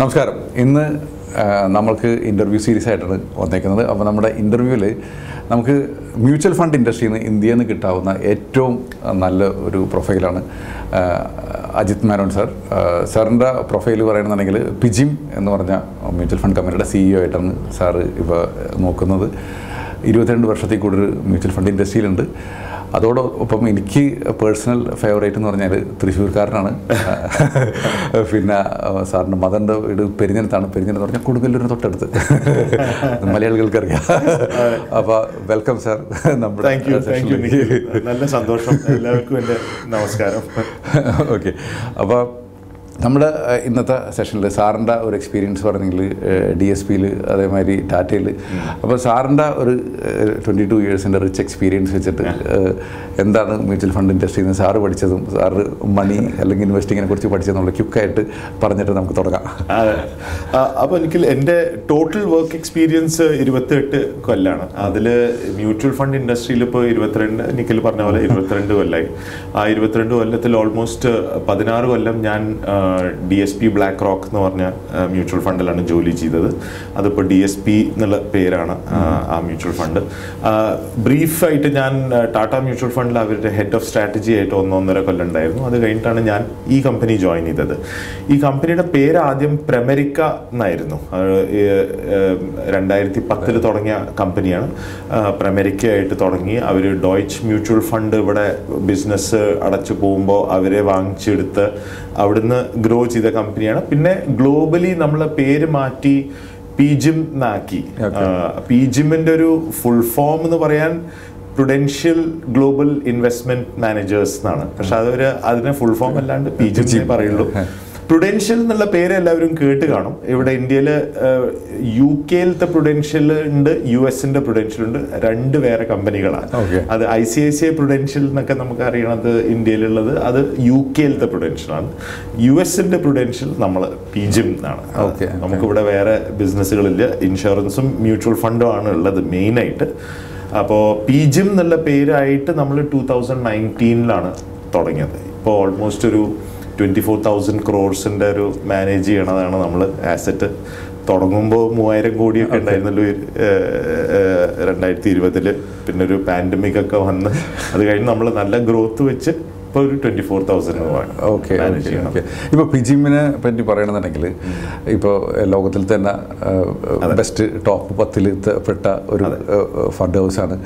നമസ്കാരം. ഇന്ന് നമ്മൾക്ക് ഇന്റർവ്യൂ സീരീസ് ആയിട്ടാണ് വന്നേക്കുന്നത്. അപ്പോൾ നമ്മുടെ ഇന്റർവ്യൂവിൽ നമുക്ക് മ്യൂച്വൽ ഫണ്ട് ഇൻഡസ്ട്രിയിൽ നിന്ന് ഇന്ത്യയിൽ നിന്ന് കിട്ടാവുന്ന ഏറ്റവും നല്ല ഒരു പ്രൊഫൈലാണ് അജിത് മേനോൻ സാർ. സാറിന്റെ പ്രൊഫൈൽ പറയുകയാണെന്നുണ്ടെങ്കിൽ പിജിം എന്ന് പറഞ്ഞ മ്യൂച്വൽ ഫണ്ട് കമ്പനിയുടെ സിഇഒ ആയിട്ടാണ് സാറ് ഇപ്പോൾ നോക്കുന്നത്. ഇരുപത്തിരണ്ട് വർഷത്തിൽ കൂടുതൽ മ്യൂച്വൽ ഫണ്ട് ഇൻഡസ്ട്രിയിലുണ്ട് അതോടൊപ്പം എനിക്ക് പേഴ്സണൽ ഫേവറേറ്റ് എന്ന് പറഞ്ഞാൽ തൃശ്ശൂർക്കാരനാണ്. പിന്നെ സാറിന്റെ മദറിന്റെ വീട് പെരിഞ്ഞനത്താണ് പെരിഞ്ഞനം എന്ന് പറഞ്ഞാൽ കൊടുങ്ങല്ലൂരിന് തൊട്ടടുത്ത്. മലയാളികൾക്ക് അറിയാം അപ്പോൾ വെൽക്കം സാർ. നമ്മുടെ. നല്ല സന്തോഷം. എല്ലാവർക്കും എന്റെ നമസ്കാരം. ഓക്കെ അപ്പോൾ നമ്മുടെ ഇന്നത്തെ സെഷനിൽ സാറിന്റെ ഒരു എക്സ്പീരിയൻസ് പറഞ്ഞെങ്കിൽ ഡി എസ് പിയിൽ അതേമാതിരി ടാറ്റയിൽ അപ്പോൾ സാറിന്റെ ഒരു ട്വന്റി ടു ഇയേഴ്സിന്റെ റിച്ച് എക്സ്പീരിയൻസ് വെച്ചിട്ട് എന്താണ് മ്യൂച്വൽ ഫണ്ട് ഇൻഡസ്ട്രിയിൽ നിന്ന് സാറ് പഠിച്ചതും സാറ് മണി അല്ലെങ്കിൽ ഇൻവെസ്റ്റിങ്ങിനെ കുറിച്ച് പഠിച്ചതെന്നുള്ള ക്യുക്കായിട്ട് പറഞ്ഞിട്ട് നമുക്ക് തുടങ്ങാം. അപ്പോൾ എനിക്ക് എന്റെ ടോട്ടൽ വർക്ക് എക്സ്പീരിയൻസ് ഇരുപത്തെട്ട് കൊല്ലാണ്. അതിൽ മ്യൂച്വൽ ഫണ്ട് ഇൻഡസ്ട്രിയിൽ ഇപ്പോൾ ഇരുപത്തിരണ്ട് നിഖിൽ പറഞ്ഞ പോലെ ഇരുപത്തിരണ്ട് കൊല്ലമായി ആ ഇരുപത്തിരണ്ട് കൊല്ലത്തിൽ ഓൾമോസ്റ്റ് പതിനാറ് കൊല്ലം ഞാൻ D S P BlackRock എന്ന് പറഞ്ഞ മ്യൂച്വൽ ഫണ്ടിലാണ് ജോലി ചെയ്തത്. അതിപ്പോൾ ഡി എസ് പി എന്നുള്ള പേരാണ് ആ, മ്യൂച്വൽ ഫണ്ട്. ബ്രീഫായിട്ട് ഞാൻ ടാറ്റ മ്യൂച്വൽ ഫണ്ടിൽ അവരുടെ ഹെഡ് ഓഫ് സ്ട്രാറ്റജി ആയിട്ട് ഒന്നൊന്നര കൊല്ലം ഉണ്ടായിരുന്നു. അത് കഴിഞ്ഞിട്ടാണ് ഞാൻ ഈ കമ്പനി ജോയിൻ ചെയ്തത്. ഈ കമ്പനിയുടെ പേര് ആദ്യം പ്രമരിക്ക എന്നായിരുന്നു. രണ്ടായിരത്തി പത്തിൽ തുടങ്ങിയ കമ്പനിയാണ്. പ്രമരിക്ക ആയിട്ട് തുടങ്ങി. അവർ ഡോയ്ച്ച് മ്യൂച്വൽ ഫണ്ട് ഇവിടെ ബിസിനസ് അടച്ചു പോകുമ്പോൾ അവരെ വാങ്ങിച്ചെടുത്ത് അവിടുന്ന് ഗ്രോ ചെയ്ത കമ്പനിയാണ് പിന്നെ ഗ്ലോബലി നമ്മളെ പേര് മാറ്റി പീജിം എന്നാക്കി പീജിമിന്റെ ഒരു ഫുൾ ഫോം എന്ന് പറയാൻ പ്രുഡൻഷ്യൽ ഗ്ലോബൽ ഇൻവെസ്റ്റ്മെന്റ് മാനേജേഴ്സ് എന്നാണ്. പക്ഷെ അതൊരു അതിനെ ഫുൾ ഫോം അല്ലാണ്ട് പീജിം പറയുള്ളൂ. പ്രുഡൻഷ്യൽ എന്നുള്ള പേര് എല്ലാവരും കേട്ട് കാണും. ഇവിടെ ഇന്ത്യയിൽ യു കെയിലത്തെ പ്രുഡൻഷ്യൽ ഉണ്ട് യു എസിന്റെ പ്രുഡൻഷ്യൽ ഉണ്ട്. രണ്ട് വേറെ കമ്പനികളാണ്. അത് I C I C I Prudential എന്നൊക്കെ നമുക്ക് അറിയണത് ഇന്ത്യയിലുള്ളത്. അത് യു കെയിലത്തെ പ്രുഡൻഷ്യൽ ആണ്. യു എസിന്റെ പ്രുഡൻഷ്യൽ നമ്മൾ പിജിം എന്നാണ് Okay, okay. നമുക്കിവിടെ വേറെ ബിസിനസ്സുകളില്ല. ഇൻഷുറൻസും മ്യൂച്വൽ ഫണ്ടും ആണ് ഉള്ളത് മെയിനായിട്ട്. അപ്പോൾ പി ജിം എന്നുള്ള പേരായിട്ട് നമ്മൾ ടൂ തൗസൻഡ് നയന്റീനിലാണ് തുടങ്ങിയത്. ഇപ്പോൾ ഓൾമോസ്റ്റ് ഒരു ട്വന്റി ഫോർ തൗസൻഡ് ക്രോർസിന്റെ ഒരു മാനേജ് ചെയ്യണതാണ് നമ്മൾ ആസറ്റ് തുടങ്ങുമ്പോൾ മൂവായിരം കോടിയൊക്കെ ഉണ്ടായിരുന്നല്ലോ രണ്ടായിരത്തി ഇരുപതിൽ പിന്നെ ഒരു പാൻഡമിക് ഒക്കെ വന്ന്. അത് കഴിഞ്ഞ് നമ്മൾ നല്ല ഗ്രോത്ത് വെച്ച് ഇപ്പോൾ ഒരു ട്വന്റി ഫോർ തൗസൻഡ് ഓക്കെ ഇപ്പോൾ പിജിമിനെ പറ്റി പറയണമെന്നുണ്ടെങ്കിൽ ഇപ്പോൾ ലോകത്തിൽ തന്നെ ബെസ്റ്റ് ടോപ്പ് പത്തിൽ പെട്ട ഒരു ഫണ്ട് ഹൗസാണ്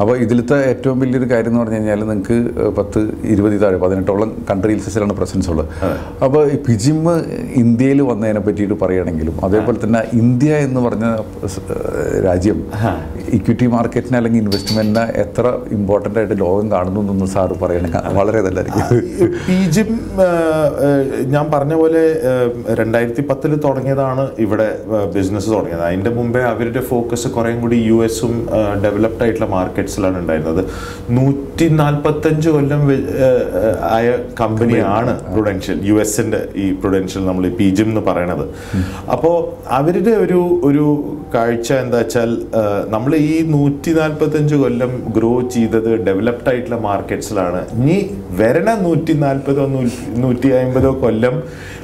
അപ്പോൾ ഇതിലത്തെ ഏറ്റവും വലിയൊരു കാര്യം എന്ന് പറഞ്ഞു കഴിഞ്ഞാൽ നിങ്ങൾക്ക് പത്ത് ഇരുപത് താഴെ പതിനെട്ടോളം കൺട്രീസിലാണ് പ്രസൻസ് ഉള്ളത്. അപ്പോൾ ഈ പിജിം ഇന്ത്യയിൽ വന്നതിനെ പറ്റിയിട്ട് പറയുകയാണെങ്കിലും അതേപോലെ തന്നെ ഇന്ത്യ എന്ന് പറഞ്ഞ രാജ്യം ഇക്വിറ്റി മാർക്കറ്റിനെ അല്ലെങ്കിൽ ഇൻവെസ്റ്റ്മെന്റിനെ എത്ര ഇമ്പോർട്ടന്റ് ആയിട്ട് ലോകം കാണുന്നു എന്നൊന്ന് സാറ് പറയണമെങ്കിൽ വളരെ പീജിം ഞാൻ പറഞ്ഞ പോലെ രണ്ടായിരത്തി പത്തിൽ തുടങ്ങിയതാണ് ഇവിടെ ബിസിനസ് തുടങ്ങിയത്. അതിന്റെ മുമ്പേ അവരുടെ ഫോക്കസ് കുറേം കൂടി യു എസും ഡെവലപ്ഡ് ആയിട്ടുള്ള മാർക്കറ്റ്സിലാണ് ഉണ്ടായിരുന്നത്. നൂറ്റി നാൽപ്പത്തഞ്ച് കൊല്ലം ആയ കമ്പനിയാണ് പ്രൊഡൻഷ്യൽ യു എസിന്റെ ഈ പ്രൊഡൻഷ്യൽ നമ്മൾ ഈ പീജിം എന്ന് പറയണത്. അപ്പോൾ അവരുടെ ഒരു ഒരു കാഴ്ച എന്താ വെച്ചാൽ നമ്മൾ ഈ നൂറ്റി നാൽപ്പത്തഞ്ച് കൊല്ലം ഗ്രോ ചെയ്തത് ഡെവലപ്ഡ് ആയിട്ടുള്ള മാർക്കറ്റ്സിലാണ് ഇനി വരണ നൂറ്റി നാൽപ്പതോ നൂറ്റി അമ്പതോ കൊല്ലം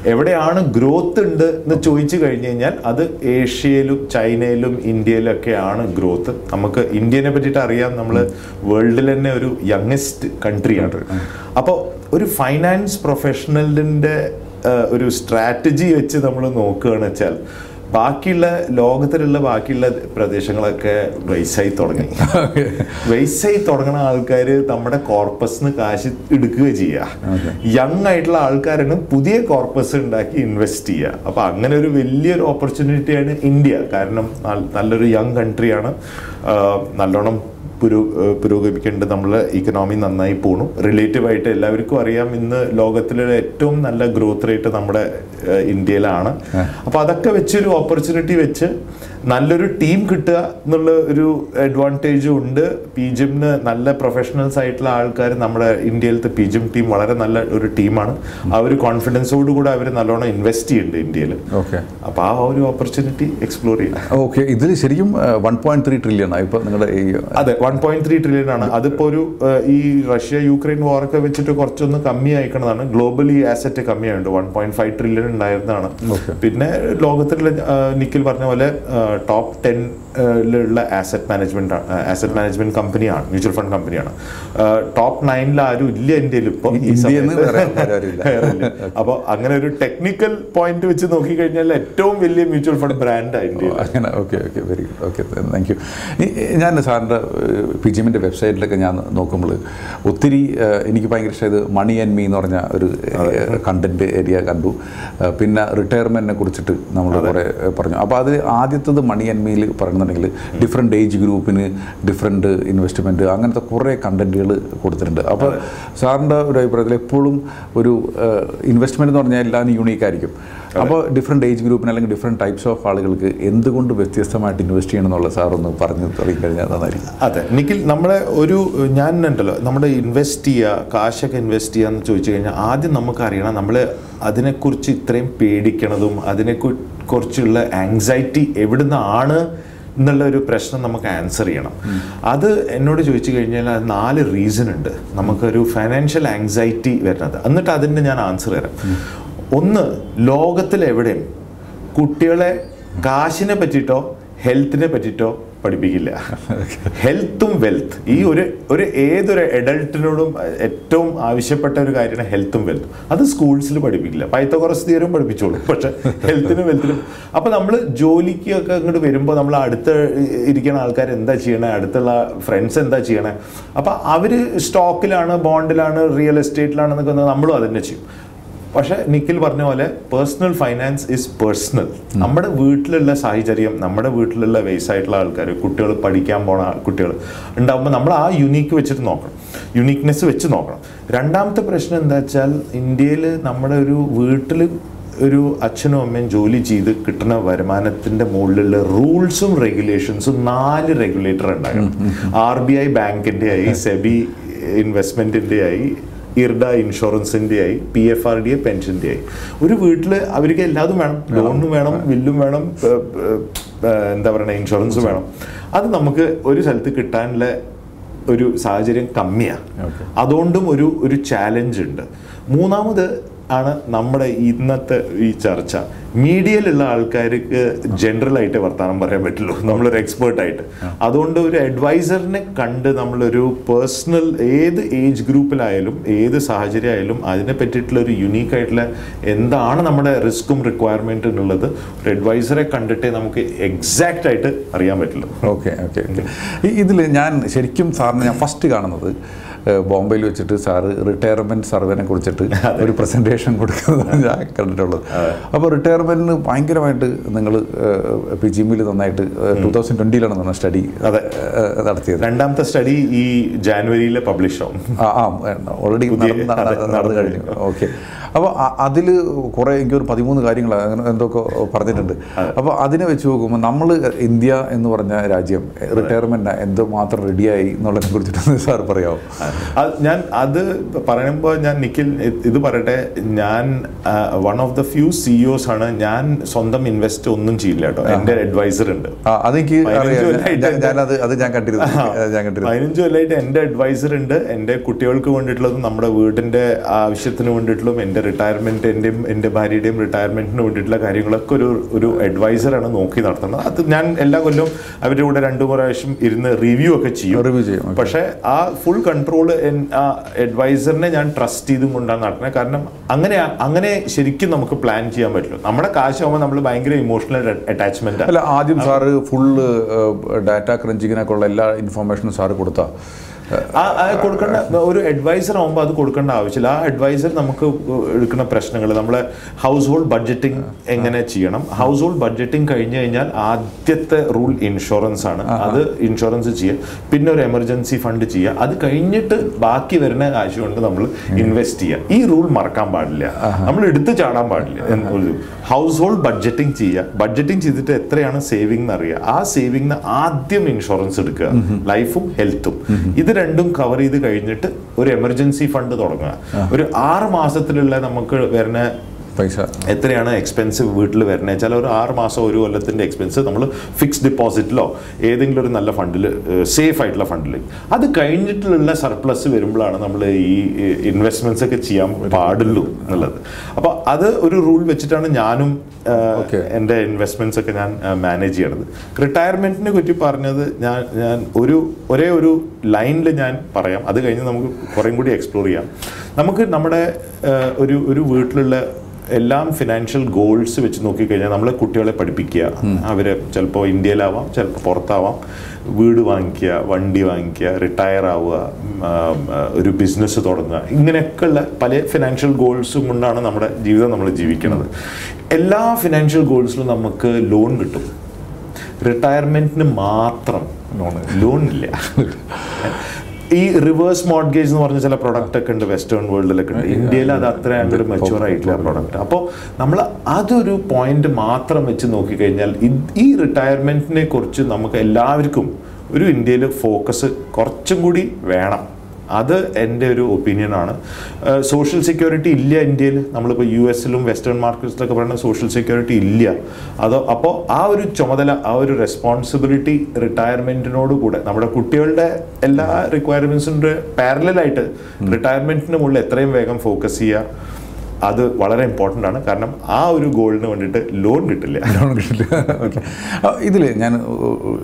എവിടെയാണ് ഗ്രോത്ത് ഉണ്ട് എന്ന് ചോദിച്ചു കഴിഞ്ഞു കഴിഞ്ഞാൽ അത് ഏഷ്യയിലും ചൈനയിലും ഇന്ത്യയിലൊക്കെയാണ് ഗ്രോത്ത്. നമുക്ക് ഇന്ത്യനെ പറ്റിയിട്ട് അറിയാം നമ്മൾ വേൾഡിൽ തന്നെ ഒരു യങ്ങസ്റ്റ് കൺട്രിയാണ് അപ്പോൾ ഒരു ഫൈനാൻസ് പ്രൊഫഷണലിന്റെ ഒരു സ്ട്രാറ്റജി വെച്ച് നമ്മൾ നോക്കുകയാണെന്ന് വെച്ചാൽ ബാക്കിയുള്ള ലോകത്തിലുള്ള ബാക്കിയുള്ള പ്രദേശങ്ങളൊക്കെ വയസ്സായി തുടങ്ങി. വയസ്സായി തുടങ്ങുന്ന ആൾക്കാർ നമ്മുടെ കോർപ്പസിന് കാശ് എടുക്കുക ചെയ്യുക യങ് ആയിട്ടുള്ള ആൾക്കാരാണ് പുതിയ കോർപ്പസ് ഉണ്ടാക്കി ഇൻവെസ്റ്റ് ചെയ്യുക അപ്പൊ അങ്ങനെ ഒരു വലിയൊരു ഓപ്പർച്യൂണിറ്റിയാണ് ഇന്ത്യ. കാരണം നല്ലൊരു യങ് കൺട്രിയാണ് നല്ലോണം പുരോ പുരോഗമിക്കേണ്ടത് നമ്മളെ ഇക്കണോമി നന്നായി പോണു. റിലേറ്റീവായിട്ട് എല്ലാവർക്കും അറിയാം ഇന്ന് ലോകത്തിലെ ഏറ്റവും നല്ല ഗ്രോത്ത് റേറ്റ് നമ്മുടെ ഇന്ത്യയിലാണ്. അപ്പോൾ അതൊക്കെ വെച്ചൊരു ഓപ്പർച്യൂണിറ്റി വെച്ച് നല്ലൊരു ടീം കിട്ടുക എന്നുള്ള ഒരു അഡ്വാന്റേജും ഉണ്ട്. പി ജിമ്മിന് നല്ല പ്രൊഫഷണൽസ് ആയിട്ടുള്ള ആൾക്കാർ നമ്മുടെ ഇന്ത്യയിലത്തെ പി ജിം ടീം വളരെ നല്ല ഒരു ടീമാണ്. ആ ഒരു കോൺഫിഡൻസോട് കൂടെ അവർ നല്ലോണം ഇൻവെസ്റ്റ് ചെയ്യുന്നുണ്ട് ഇന്ത്യയിൽ ഓക്കെ. അപ്പോൾ ആ ഒരു ഓപ്പർച്യൂണിറ്റി എക്സ്പ്ലോർ ചെയ്യാം. ഓക്കെ. ഇതിൽ ശരിക്കും വൺ പോയിന്റ് ത്രീ ട്രില്യൺ ആണ് ഇപ്പോൾ നിങ്ങളുടെ ഈ അതെ വൺ പോയിന്റ് ത്രീ ട്രില്യൺ ആണ്. അതിപ്പോ ഒരു ഈ റഷ്യ യുക്രൈൻ വാറൊക്കെ വെച്ചിട്ട് കുറച്ചൊന്ന് കമ്മി അയക്കണതാണ് ഗ്ലോബലി ആസറ്റ് കമ്മിയായുണ്ട് വൺ പോയിന്റ് ഫൈവ് ട്രില്യൺ ഉണ്ടായിരുന്നതാണ്. പിന്നെ ലോകത്തിലുള്ള നിക്കിൽ നിഖിൽ പറഞ്ഞ പോലെ ടോപ്പ് ടെന്നിലുള്ള ആസറ്റ് മാനേജ്മെന്റ് ആസറ്റ് മാനേജ്മെന്റ് കമ്പനിയാണ് മ്യൂച്വൽ ഫണ്ട് കമ്പനിയാണ് ടോപ്പ് നയനിൽ ആരും ഇല്ല ഇന്ത്യയിൽ ഇപ്പോൾ ഈ ഇന്ത്യയിൽ നിന്ന് സമയത്ത്. വേറെ ആൾക്കാരും ആരുമില്ല. വേറെയില്ല. അപ്പൊ അങ്ങനെ ഒരു ടെക്നിക്കൽ പോയിന്റ് വെച്ച് നോക്കിക്കഴിഞ്ഞാൽ ഏറ്റവും വലിയ മ്യൂച്വൽ ഫണ്ട് ബ്രാൻഡ് ഇന്ത്യയിൽ. അങ്ങനെ. Okay okay very good okay thank you ഞാൻ സാറിന്റെ പി ജി എമ്മിന്റെ വെബ്സൈറ്റിലൊക്കെ ഞാൻ നോക്കുമ്പോൾ ഒത്തിരി എനിക്ക് ഭയങ്കര ഇഷ്ടമായത് മണി ആൻഡ് മീ എന്ന് പറഞ്ഞ ഒരു കണ്ടന്റ് ഏരിയ കണ്ടു. പിന്നെ റിട്ടയർമെന്റിനെ കുറിച്ചിട്ട് നമ്മൾ കുറേ പറഞ്ഞു. അപ്പോൾ അത് ആദ്യത്തത് മണി ആൻഡ് മീയിൽ പറയുന്നുണ്ടെങ്കിൽ ഡിഫറെന്റ് ഏജ് ഗ്രൂപ്പിന് ഡിഫറെന്റ് ഇൻവെസ്റ്റ്മെന്റ് അങ്ങനത്തെ കുറേ കണ്ടന്റുകൾ കൊടുത്തിട്ടുണ്ട്. അപ്പോൾ സാറിന്റെ ഒരു അഭിപ്രായത്തിൽ എപ്പോഴും ഒരു ഇൻവെസ്റ്റ്മെന്റ് എന്ന് പറഞ്ഞാൽ എല്ലാം യൂണീക്ക് ആയിരിക്കും. അപ്പോൾ ഡിഫറെന്റ് ഏജ് ഗ്രൂപ്പിന് അല്ലെങ്കിൽ ഡിഫറെന്റ് ടൈപ്സ് ഓഫ് ആളുകൾക്ക് എന്തുകൊണ്ട് വ്യത്യസ്തമായിട്ട് ഇൻവെസ്റ്റ് ചെയ്യണം എന്നുള്ള സാർ ഒന്ന് പറഞ്ഞു തുടങ്ങി കഴിഞ്ഞാൽ നന്നായിരിക്കും. അതെ. നിഖിൽ നമ്മുടെ ഒരു ഞാൻ ഉണ്ടല്ലോ നമ്മുടെ ഇൻവെസ്റ്റ് ചെയ്യുക കാശൊക്കെ ഇൻവെസ്റ്റ് ചെയ്യുക എന്ന് ചോദിച്ചു കഴിഞ്ഞാൽ ആദ്യം നമുക്കറിയണം നമ്മൾ അതിനെക്കുറിച്ച് ഇത്രയും പേടിക്കണതും അതിനെ കു- കുറിച്ചുള്ള ആങ്സൈറ്റി എവിടുന്നാണ് എന്നുള്ള ഒരു പ്രശ്നം നമുക്ക് ആൻസർ ചെയ്യണം. അത് എന്നോട് ചോദിച്ചു കഴിഞ്ഞാൽ നാല് റീസൺ ഉണ്ട്. നമുക്കൊരു ഫൈനാൻഷ്യൽ ആങ്സൈറ്റി വരുന്നത്. എന്നിട്ട് അതിന്റെ ഞാൻ ആൻസർ തരാം. ഒന്ന് ലോകത്തിലെവിടെയും കുട്ടികളെ കാശിനെ പറ്റിയിട്ടോ ഹെൽത്തിനെ പറ്റിയിട്ടോ പഠിപ്പിക്കില്ല. ഹെൽത്തും വെൽത്ത്. ഈ ഒരു ഒരു ഏതൊരു അഡൾട്ടിനോടും ഏറ്റവും ആവശ്യപ്പെട്ട ഒരു കാര്യമാണ് ഹെൽത്തും വെൽത്തും. അത് സ്കൂൾസിൽ പഠിപ്പിക്കില്ല. പൈത്തഗോറസ് തീരും പഠിപ്പിച്ചോളൂ. പക്ഷെ ഹെൽത്തിനും വെൽത്തിനും. അപ്പം നമ്മൾ ജോലിക്കൊക്കെ അങ്ങോട്ട് വരുമ്പോൾ നമ്മൾ അടുത്ത് ഇരിക്കുന്ന ആൾക്കാർ എന്താ ചെയ്യണേ? അടുത്തുള്ള ഫ്രണ്ട്സ് എന്താ ചെയ്യണേ? അപ്പം അവർ സ്റ്റോക്കിലാണ് ബോണ്ടിലാണ് റിയൽ എസ്റ്റേറ്റിലാണെന്നൊക്കെ നമ്മളും അതന്നെ ചെയ്യും. പക്ഷെ നിഖിൽ പറഞ്ഞ പോലെ പേഴ്സണൽ ഫൈനാൻസ് ഇസ് പേഴ്സണൽ നമ്മുടെ വീട്ടിലുള്ള സാഹചര്യം നമ്മുടെ വീട്ടിലുള്ള വയസ്സായിട്ടുള്ള ആൾക്കാർ കുട്ടികൾ പഠിക്കാൻ പോണ കുട്ടികൾ ഉണ്ടാകുമ്പോൾ നമ്മൾ ആ യുണീക്ക് വെച്ചിട്ട് നോക്കണം. യുണീക്നെസ് വെച്ച് നോക്കണം. രണ്ടാമത്തെ പ്രശ്നം എന്താ വെച്ചാൽ ഇന്ത്യയിൽ നമ്മുടെ ഒരു വീട്ടിൽ ഒരു അച്ഛനും അമ്മയും ജോലി ചെയ്ത് കിട്ടുന്ന വരുമാനത്തിന്റെ മുകളിലുള്ള റൂൾസും റെഗുലേഷൻസും നാല് റെഗുലേറ്റർ ഉണ്ടാകണം. ആർ ബി ഐ ബാങ്കിന്റെ ആയി സെബി ഇൻവെസ്റ്റ്മെന്റിന്റെ ആയി ഇർഡ ഇൻഷുറൻസിന്റെ ആയി P F R D A പെൻഷന്റെ ആയി ഒരു വീട്ടിൽ അവർക്ക് എല്ലാതും വേണം. ലോണും വേണം ബില്ലും വേണം എന്താ പറയുക ഇൻഷുറൻസ് വേണം. അത് നമുക്ക് ഒരു സ്ഥലത്ത് കിട്ടാനുള്ള ഒരു സാഹചര്യം കമ്മിയാണ്. അതുകൊണ്ടും ഒരു ഒരു ചാലഞ്ച് ഉണ്ട്. മൂന്നാമത് ആണ് നമ്മുടെ ഇന്നത്തെ ഈ ചർച്ച. മീഡിയയിലുള്ള ആൾക്കാർക്ക് ജനറൽ ആയിട്ട് വർത്തമാനം പറയാൻ പറ്റുള്ളൂ. നമ്മളൊരു എക്സ്പേർട്ടായിട്ട്. അതുകൊണ്ട് ഒരു അഡ്വൈസറിനെ കണ്ട് നമ്മളൊരു പേഴ്സണൽ ഏത് ഏജ് ഗ്രൂപ്പിലായാലും ഏത് സാഹചര്യം ആയാലും അതിനെ പറ്റിയിട്ടുള്ള ഒരു യുണീക്ക് ആയിട്ടുള്ള എന്താണ് നമ്മുടെ റിസ്ക്കും റിക്വയർമെന്റും എന്നുള്ളത് ഒരു അഡ്വൈസറെ കണ്ടിട്ടേ നമുക്ക് എക്സാക്റ്റ് ആയിട്ട് അറിയാൻ പറ്റുള്ളൂ. Okay okay okay. ഇതിൽ ഞാൻ ശരിക്കും സാറിന് ഞാൻ ഫസ്റ്റ് കാണുന്നത് ബോംബെയിൽ വെച്ചിട്ട് സാറ് റിട്ടയർമെന്റ് സർവേനെ കുറിച്ചിട്ട് ഒരു പ്രസന്റേഷൻ കൊടുക്കുന്നത് ഞാൻ കണ്ടിട്ടുള്ളത്. അപ്പോൾ റിട്ടയർമെന്റിന് ഭയങ്കരമായിട്ട് നിങ്ങൾ പി ജിമ്മിൽ നന്നായിട്ട് ടൂ തൗസൻഡ് ട്വന്റിയിലാണ് നമ്മൾ സ്റ്റഡി അതെ. നടത്തിയത്. രണ്ടാമത്തെ സ്റ്റഡി ഈ ജാനുവരിയിൽ പബ്ലിഷ് ആവും. ആ ആ ഓൾറെഡി നടന്ന് കഴിഞ്ഞു. ഓക്കെ അപ്പോൾ അതിൽ കുറേ എനിക്ക് ഒരു പതിമൂന്ന് കാര്യങ്ങൾ എന്തൊക്കെ പറഞ്ഞിട്ടുണ്ട്. അപ്പോൾ അതിനെ വെച്ച് നോക്കുമ്പോൾ നമ്മൾ ഇന്ത്യ എന്ന് പറഞ്ഞ രാജ്യം റിട്ടയർമെന്റ് എന്തുമാത്രം റെഡിയായി എന്നുള്ളതിനെ കുറിച്ചിട്ട് സാർ പറയാമോ? അത് ഞാൻ അത് പറയുമ്പോൾ ഞാൻ നിഖിൽ ഇത് പറയട്ടെ ഞാൻ one of the few CEOs ആണ് ഞാൻ സ്വന്തം ഇൻവെസ്റ്റ് ഒന്നും ചെയ്യില്ല കേട്ടോ. എന്റെ അഡ്വൈസർ ഉണ്ട്. പതിനഞ്ചു അതെനിക്ക് പതിനഞ്ച് കൊല്ലമായിട്ട് എന്റെ അഡ്വൈസർ ഉണ്ട്. എന്റെ കുട്ടികൾക്ക് വേണ്ടിയിട്ടുള്ളതും നമ്മുടെ വീടിന്റെ ആവശ്യത്തിന് വേണ്ടിയിട്ടുള്ളതും എന്റെ റിട്ടയർമെന്റ് എന്റെയും എന്റെ ഭാര്യയുടെയും റിട്ടയർമെന്റിന് വേണ്ടിയിട്ടുള്ള കാര്യങ്ങളൊക്കെ ഒരു ഒരു അഡ്വൈസറാണ് നോക്കി നടത്തുന്നത്. അത് ഞാൻ എല്ലാ കൊല്ലവും അവരുടെ കൂടെ രണ്ടു പ്രാവശ്യം ഇരുന്ന് റിവ്യൂ ഒക്കെ ചെയ്യും. റിവ്യൂ ചെയ്യും. പക്ഷേ ആ ഫുൾ കൺട്രോൾ ആ അഡ്വൈസറിനെ ഞാൻ ട്രസ്റ്റ് ചെയ്തും കൊണ്ടാണ് നടക്കുന്നത്. കാരണം അങ്ങനെ അങ്ങനെ ശരിക്കും നമുക്ക് പ്ലാൻ ചെയ്യാൻ പറ്റുള്ളൂ നമ്മുടെ കാശാകുമ്പോൾ നമ്മൾ ഭയങ്കര ഇമോഷണൽ അറ്റാച്ച്മെന്റ് ആദ്യം സാറ് ഫുള്ള് ഡാറ്റ ക്രഞ്ചിങ്ങിനൊക്കെ ഉള്ള എല്ലാ ഇൻഫർമേഷനും സാറ് കൊടുത്താ. ആ- ആ കൊടുക്കേണ്ട ഒരു അഡ്വൈസർ ആകുമ്പോൾ അത് കൊടുക്കേണ്ട ആവശ്യമില്ല. ആ അഡ്വൈസർ നമുക്ക് എടുക്കുന്ന പ്രശ്നങ്ങൾ നമ്മളെ ഹൗസ് ഹോൾഡ് ബഡ്ജറ്റിംഗ് എങ്ങനെ ചെയ്യണം? ഹൗസ് ഹോൾഡ് ബഡ്ജറ്റിംഗ് കഴിഞ്ഞു കഴിഞ്ഞാൽ ആദ്യത്തെ റൂൾ ഇൻഷുറൻസ് ആണ്. അത് ഇൻഷുറൻസ് ചെയ്യുക. പിന്നെ ഒരു എമർജൻസി ഫണ്ട് ചെയ്യുക. അത് കഴിഞ്ഞിട്ട് ബാക്കി വരുന്ന കാശ് കൊണ്ട് നമ്മൾ ഇൻവെസ്റ്റ് ചെയ്യുക. ഈ റൂൾ മറക്കാൻ പാടില്ല. നമ്മൾ എടുത്തു ചാടാൻ പാടില്ല. ഹൗസ് ഹോൾഡ് ബഡ്ജറ്റിംഗ് ചെയ്യുക. ബഡ്ജറ്റിംഗ് ചെയ്തിട്ട് എത്രയാണ് സേവിംഗ് എന്ന് അറിയുക. ആ സേവിംഗിന് ആദ്യം ഇൻഷുറൻസ് എടുക്കുക. ലൈഫും ഹെൽത്തും ഇത് രണ്ടും കവർ ചെയ്ത് കഴിഞ്ഞിട്ട് ഒരു എമർജൻസി ഫണ്ട് തുടങ്ങുക. ഒരു ആറ് മാസത്തിലുള്ള നമുക്ക് വരുന്ന പൈസ. എത്രയാണ് എക്സ്പെൻസീവ് വീട്ടിൽ വരുന്നത് വെച്ചാൽ ഒരു ആറ് മാസം ഒരു കൊല്ലത്തിന്റെ എക്സ്പെൻസ് നമ്മൾ ഫിക്സ്ഡ് ഡിപ്പോസിറ്റിലോ ഏതെങ്കിലും ഒരു നല്ല ഫണ്ടിൽ സേഫ് ആയിട്ടുള്ള ഫണ്ടിൽ അത് കഴിഞ്ഞിട്ടുള്ള സർപ്ലസ് വരുമ്പോഴാണ് നമ്മൾ ഈ ഇൻവെസ്റ്റ്മെന്റ്സ് ഒക്കെ ചെയ്യാൻ പാടുള്ളൂ എന്നുള്ളത്. അപ്പോൾ അത് ഒരു റൂൾ വെച്ചിട്ടാണ് ഞാനും. എന്റെ ഇൻവെസ്റ്റ്മെന്റ്സ് ഒക്കെ ഞാൻ മാനേജ് ചെയ്യണത്. റിട്ടയർമെന്റിനെ പറ്റി പറഞ്ഞത് ഞാൻ ഞാൻ ഒരു ഒരേ ഒരു ലൈനിൽ ഞാൻ പറയാം. അത് കഴിഞ്ഞ് നമുക്ക് കുറേം കൂടി എക്സ്പ്ലോർ ചെയ്യാം. നമുക്ക് നമ്മുടെ ഒരു ഒരു വീട്ടിലുള്ള എല്ലാം ഫിനാൻഷ്യൽ ഗോൾസ് വെച്ച് നോക്കിക്കഴിഞ്ഞാൽ നമ്മളെ കുട്ടികളെ പഠിപ്പിക്കുക. അവരെ ചിലപ്പോൾ ഇന്ത്യയിലാവാം ചിലപ്പോൾ പുറത്താവാം. വീട് വാങ്ങിക്കുക വണ്ടി വാങ്ങിക്കുക റിട്ടയർ ആവുക ഒരു ബിസിനസ് തുടങ്ങുക. ഇങ്ങനെയൊക്കെയുള്ള പല ഫിനാൻഷ്യൽ ഗോൾസും കൊണ്ടാണ് നമ്മുടെ ജീവിതം നമ്മൾ ജീവിക്കുന്നത്. എല്ലാ ഫിനാൻഷ്യൽ ഗോൾസിലും നമുക്ക് ലോൺ കിട്ടും. റിട്ടയർമെന്റിന് മാത്രം. ലോൺ ഇല്ല. ഈ റിവേഴ്സ് മോഡ്ഗേജ് എന്ന് പറഞ്ഞ ചില പ്രൊഡക്റ്റ് ഒക്കെ ഉണ്ട് വെസ്റ്റേൺ വേൾഡിലൊക്കെ ഉണ്ട്. ഇന്ത്യയിൽ അത് അത്ര അങ്ങോട്ട് മെച്ചുവർ ആയിട്ടില്ല പ്രൊഡക്റ്റ് അപ്പോൾ നമ്മൾ അതൊരു പോയിന്റ് മാത്രം വെച്ച് നോക്കിക്കഴിഞ്ഞാൽ ഈ റിട്ടയർമെന്റിനെ കുറിച്ച് നമുക്ക് എല്ലാവർക്കും ഒരു ഇന്ത്യയിൽ ഫോക്കസ് കുറച്ചും കൂടി വേണം. അത് എന്റെ ഒരു ഒപ്പീനിയനാണ് സോഷ്യൽ സെക്യൂരിറ്റി ഇല്ല ഇന്ത്യയിൽ. നമ്മളിപ്പോൾ യു എസിലും വെസ്റ്റേൺ മാർക്കറ്റ്സിലൊക്കെ പറയുന്ന സോഷ്യൽ സെക്യൂരിറ്റി ഇല്ല. അത് അപ്പോൾ ആ ഒരു ചുമതല ആ ഒരു റെസ്പോൺസിബിലിറ്റി റിട്ടയർമെന്റിനോട് കൂടെ നമ്മുടെ കുട്ടികളുടെ എല്ലാ റിക്വയർമെന്റ്സിന്റെ പാരലായിട്ട് റിട്ടയർമെന്റിന് മുകളിൽ എത്രയും വേഗം ഫോക്കസ് ചെയ്യുക. അത് വളരെ ഇമ്പോർട്ടന്റ് ആണ്. കാരണം ആ ഒരു ഗോളിന് വേണ്ടിയിട്ട് ലോൺ കിട്ടില്ല. ലോൺ കിട്ടില്ല. ഓക്കെ ഇതിൽ ഞാൻ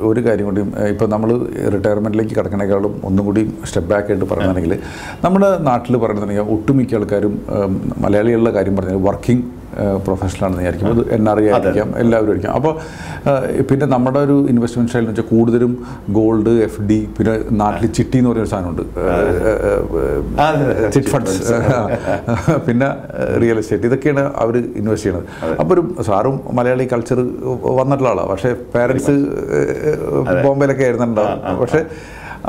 ഒരു കാര്യം കൂടി ഇപ്പോൾ നമ്മൾ റിട്ടയർമെന്റിലേക്ക് കിടക്കണേക്കാളും ഒന്നും കൂടി സ്റ്റെപ്പ് ബാക്ക് ആയിട്ട് പറയുകയാണെങ്കിൽ നമ്മുടെ നാട്ടിൽ പറയുന്നുണ്ടെങ്കിൽ ഒട്ടുമിക്ക ആൾക്കാരും മലയാളികളുടെ കാര്യം പറഞ്ഞാൽ വർക്കിംഗ് പ്രൊഫഷണലാണെന്ന് വിചാരിക്കും. അത് എൻ ആർ ഐ ആയിരിക്കാം എല്ലാവരും ആയിരിക്കും. അപ്പോൾ പിന്നെ നമ്മുടെ ഒരു ഇൻവെസ്റ്റ്മെന്റ് സ്റ്റൈൽ എന്ന് വെച്ചാൽ കൂടുതലും ഗോൾഡ് എഫ് ഡി പിന്നെ നാട്ടിൽ ചിട്ടി എന്ന് പറയുന്ന സാധനമുണ്ട്. ചിറ്റ് ഫണ്ട്സ് പിന്നെ റിയൽ എസ്റ്റേറ്റ് ഇതൊക്കെയാണ് അവർ ഇൻവെസ്റ്റ് ചെയ്യുന്നത് അപ്പോൾ ഒരു സാറും മലയാളി കൾച്ചർ വന്നിട്ടുള്ള ആളാണ് പക്ഷേ പേരൻസ് ബോംബെയിലൊക്കെ ആയിരുന്നുണ്ടാവും. പക്ഷേ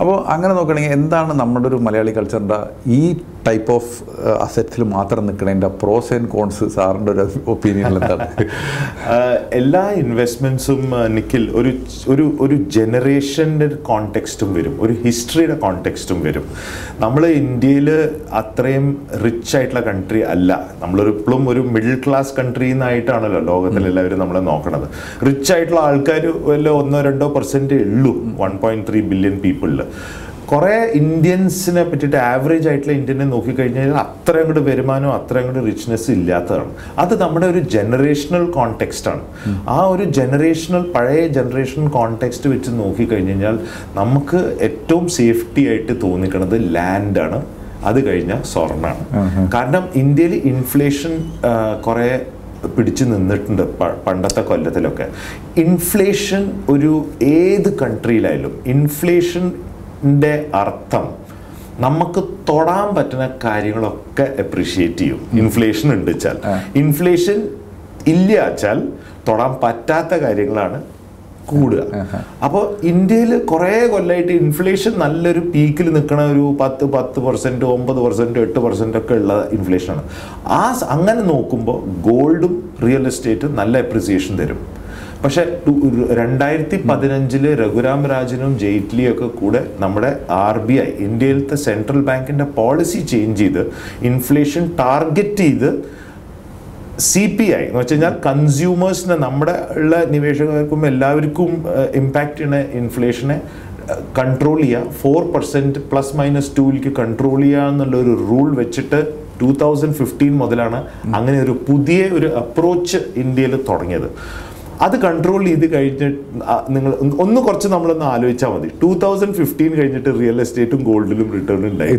അപ്പോൾ അങ്ങനെ നോക്കുകയാണെങ്കിൽ എന്താണ് നമ്മുടെ ഒരു മലയാളി കൾച്ചറിന്റെ ഈ ടൈപ്പ് ഓഫ് അസറ്റ്സിൽ മാത്രം നിൽക്കണതിന്റെ പ്രോസ് ആൻഡ് കോൺസ് സാറിന്റെ ഒരു ഒപ്പീനിയൻ എന്താണ്? എല്ലാ ഇൻവെസ്റ്റ്മെൻസും നിഖിൽ ഒരു ഒരു ഒരു ജനറേഷന്റെ കോണ്ടെക്സ്റ്റും വരും. ഒരു ഹിസ്റ്ററിയുടെ കോണ്ടെക്സ്റ്റും വരും. നമ്മൾ ഇന്ത്യയിൽ അത്രയും റിച്ച് ആയിട്ടുള്ള കൺട്രി അല്ല. നമ്മളൊരു ഇപ്പോഴും ഒരു മിഡിൽ ക്ലാസ് കൺട്രി എന്നായിട്ടാണല്ലോ ലോകത്തിലെല്ലാവരും നമ്മളെ നോക്കണത്. റിച്ച് ആയിട്ടുള്ള ആൾക്കാർ വല്ല ഒന്നോ രണ്ടോ പെർസെന്റേ ഉള്ളൂ. വൺ പോയിന്റ് ത്രീ ബില്യൺ പീപ്പിളിൽ കുറേ ഇന്ത്യൻസിനെ പറ്റിയിട്ട് ആവറേജ് ആയിട്ടുള്ള ഇന്ത്യനെ നോക്കിക്കഴിഞ്ഞാൽ അത്ര അങ്ങോട്ട് വരുമാനം അത്ര അങ്ങോട്ട് റിച്ച്നെസ് ഇല്ലാത്തതാണ്. അത് നമ്മുടെ ഒരു ജനറേഷണൽ കോണ്ടെക്സ്റ്റ് ആണ്. ആ ഒരു ജനറേഷണൽ പഴയ ജനറേഷൻ കോണ്ടെക്സ്റ്റ് വെച്ച് നോക്കിക്കഴിഞ്ഞ് കഴിഞ്ഞാൽ നമുക്ക് ഏറ്റവും സേഫ്റ്റി ആയിട്ട് തോന്നിക്കുന്നത് ലാൻഡാണ് അത് കഴിഞ്ഞാൽ സ്വർണമാണ് കാരണം ഇന്ത്യയിൽ ഇൻഫ്ലേഷൻ കുറേ പിടിച്ചു നിന്നിട്ടുണ്ട് പണ്ടത്തെ കൊല്ലത്തിലൊക്കെ. ഇൻഫ്ലേഷൻ ഒരു ഏത് കൺട്രിയിലായാലും ഇൻഫ്ലേഷന്റെ അർത്ഥം. നമുക്ക് തൊടാൻ പറ്റുന്ന കാര്യങ്ങളൊക്കെ അപ്രീഷിയേറ്റ് ചെയ്യും. ഇൻഫ്ലേഷൻ ഉണ്ട് വെച്ചാൽ. ഇൻഫ്ലേഷൻ ഇല്ല വെച്ചാൽ തൊടാൻ പറ്റാത്ത കാര്യങ്ങളാണ് കൂടുക. അപ്പോൾ ഇന്ത്യയിൽ കുറേ കൊല്ലമായിട്ട് ഇൻഫ്ലേഷൻ നല്ലൊരു പീക്കിൽ നിൽക്കണ ഒരു പത്ത് പത്ത് പെർസെന്റ് ഒമ്പത് പെർസെന്റ് എട്ട് പെർസെന്റ് ഒക്കെ ഉള്ള ഇൻഫ്ലേഷനാണ് ആ അങ്ങനെ നോക്കുമ്പോൾ ഗോൾഡും റിയൽ എസ്റ്റേറ്റും നല്ല അപ്രിസിയേഷൻ തരും. പക്ഷെ രണ്ടായിരത്തി പതിനഞ്ചിൽ രഘുരാം രാജനും ജെയ്റ്റ്ലിയും ഒക്കെ കൂടെ നമ്മുടെ ആർ ബി ഐ ഇന്ത്യയിലത്തെ സെൻട്രൽ ബാങ്കിന്റെ പോളിസി ചേഞ്ച് ചെയ്ത് ഇൻഫ്ലേഷൻ ടാർഗറ്റ് ചെയ്ത് സി പി ഐ എന്ന് വെച്ച് കഴിഞ്ഞാൽ കൺസ്യൂമേഴ്സിനെ നമ്മുടെ ഉള്ള നിവേശകർക്കും എല്ലാവർക്കും ഇമ്പാക്റ്റ് ചെയ്യുന്ന ഇൻഫ്ലേഷനെ കൺട്രോൾ ചെയ്യുക ഫോർ പെർസെന്റ് പ്ലസ് മൈനസ് ടൂവിലേക്ക് കൺട്രോൾ ചെയ്യുക എന്നുള്ള ഒരു റൂൾ വെച്ചിട്ട് ടൂ തൗസൻഡ് ഫിഫ്റ്റീൻ മുതലാണ് അങ്ങനെ ഒരു പുതിയ ഒരു അപ്രോച്ച് ഇന്ത്യയിൽ തുടങ്ങിയത്. അത് കൺട്രോൾ ചെയ്ത് കഴിഞ്ഞിട്ട് നിങ്ങൾ ഒന്ന് കുറച്ച് നമ്മളൊന്ന് ആലോചിച്ചാൽ മതി. ടൂ തൗസൻഡ് ഫിഫ്റ്റീൻ കഴിഞ്ഞിട്ട് റിയൽ എസ്റ്റേറ്റും ഗോൾഡിലും റിട്ടേൺ ഉണ്ടായി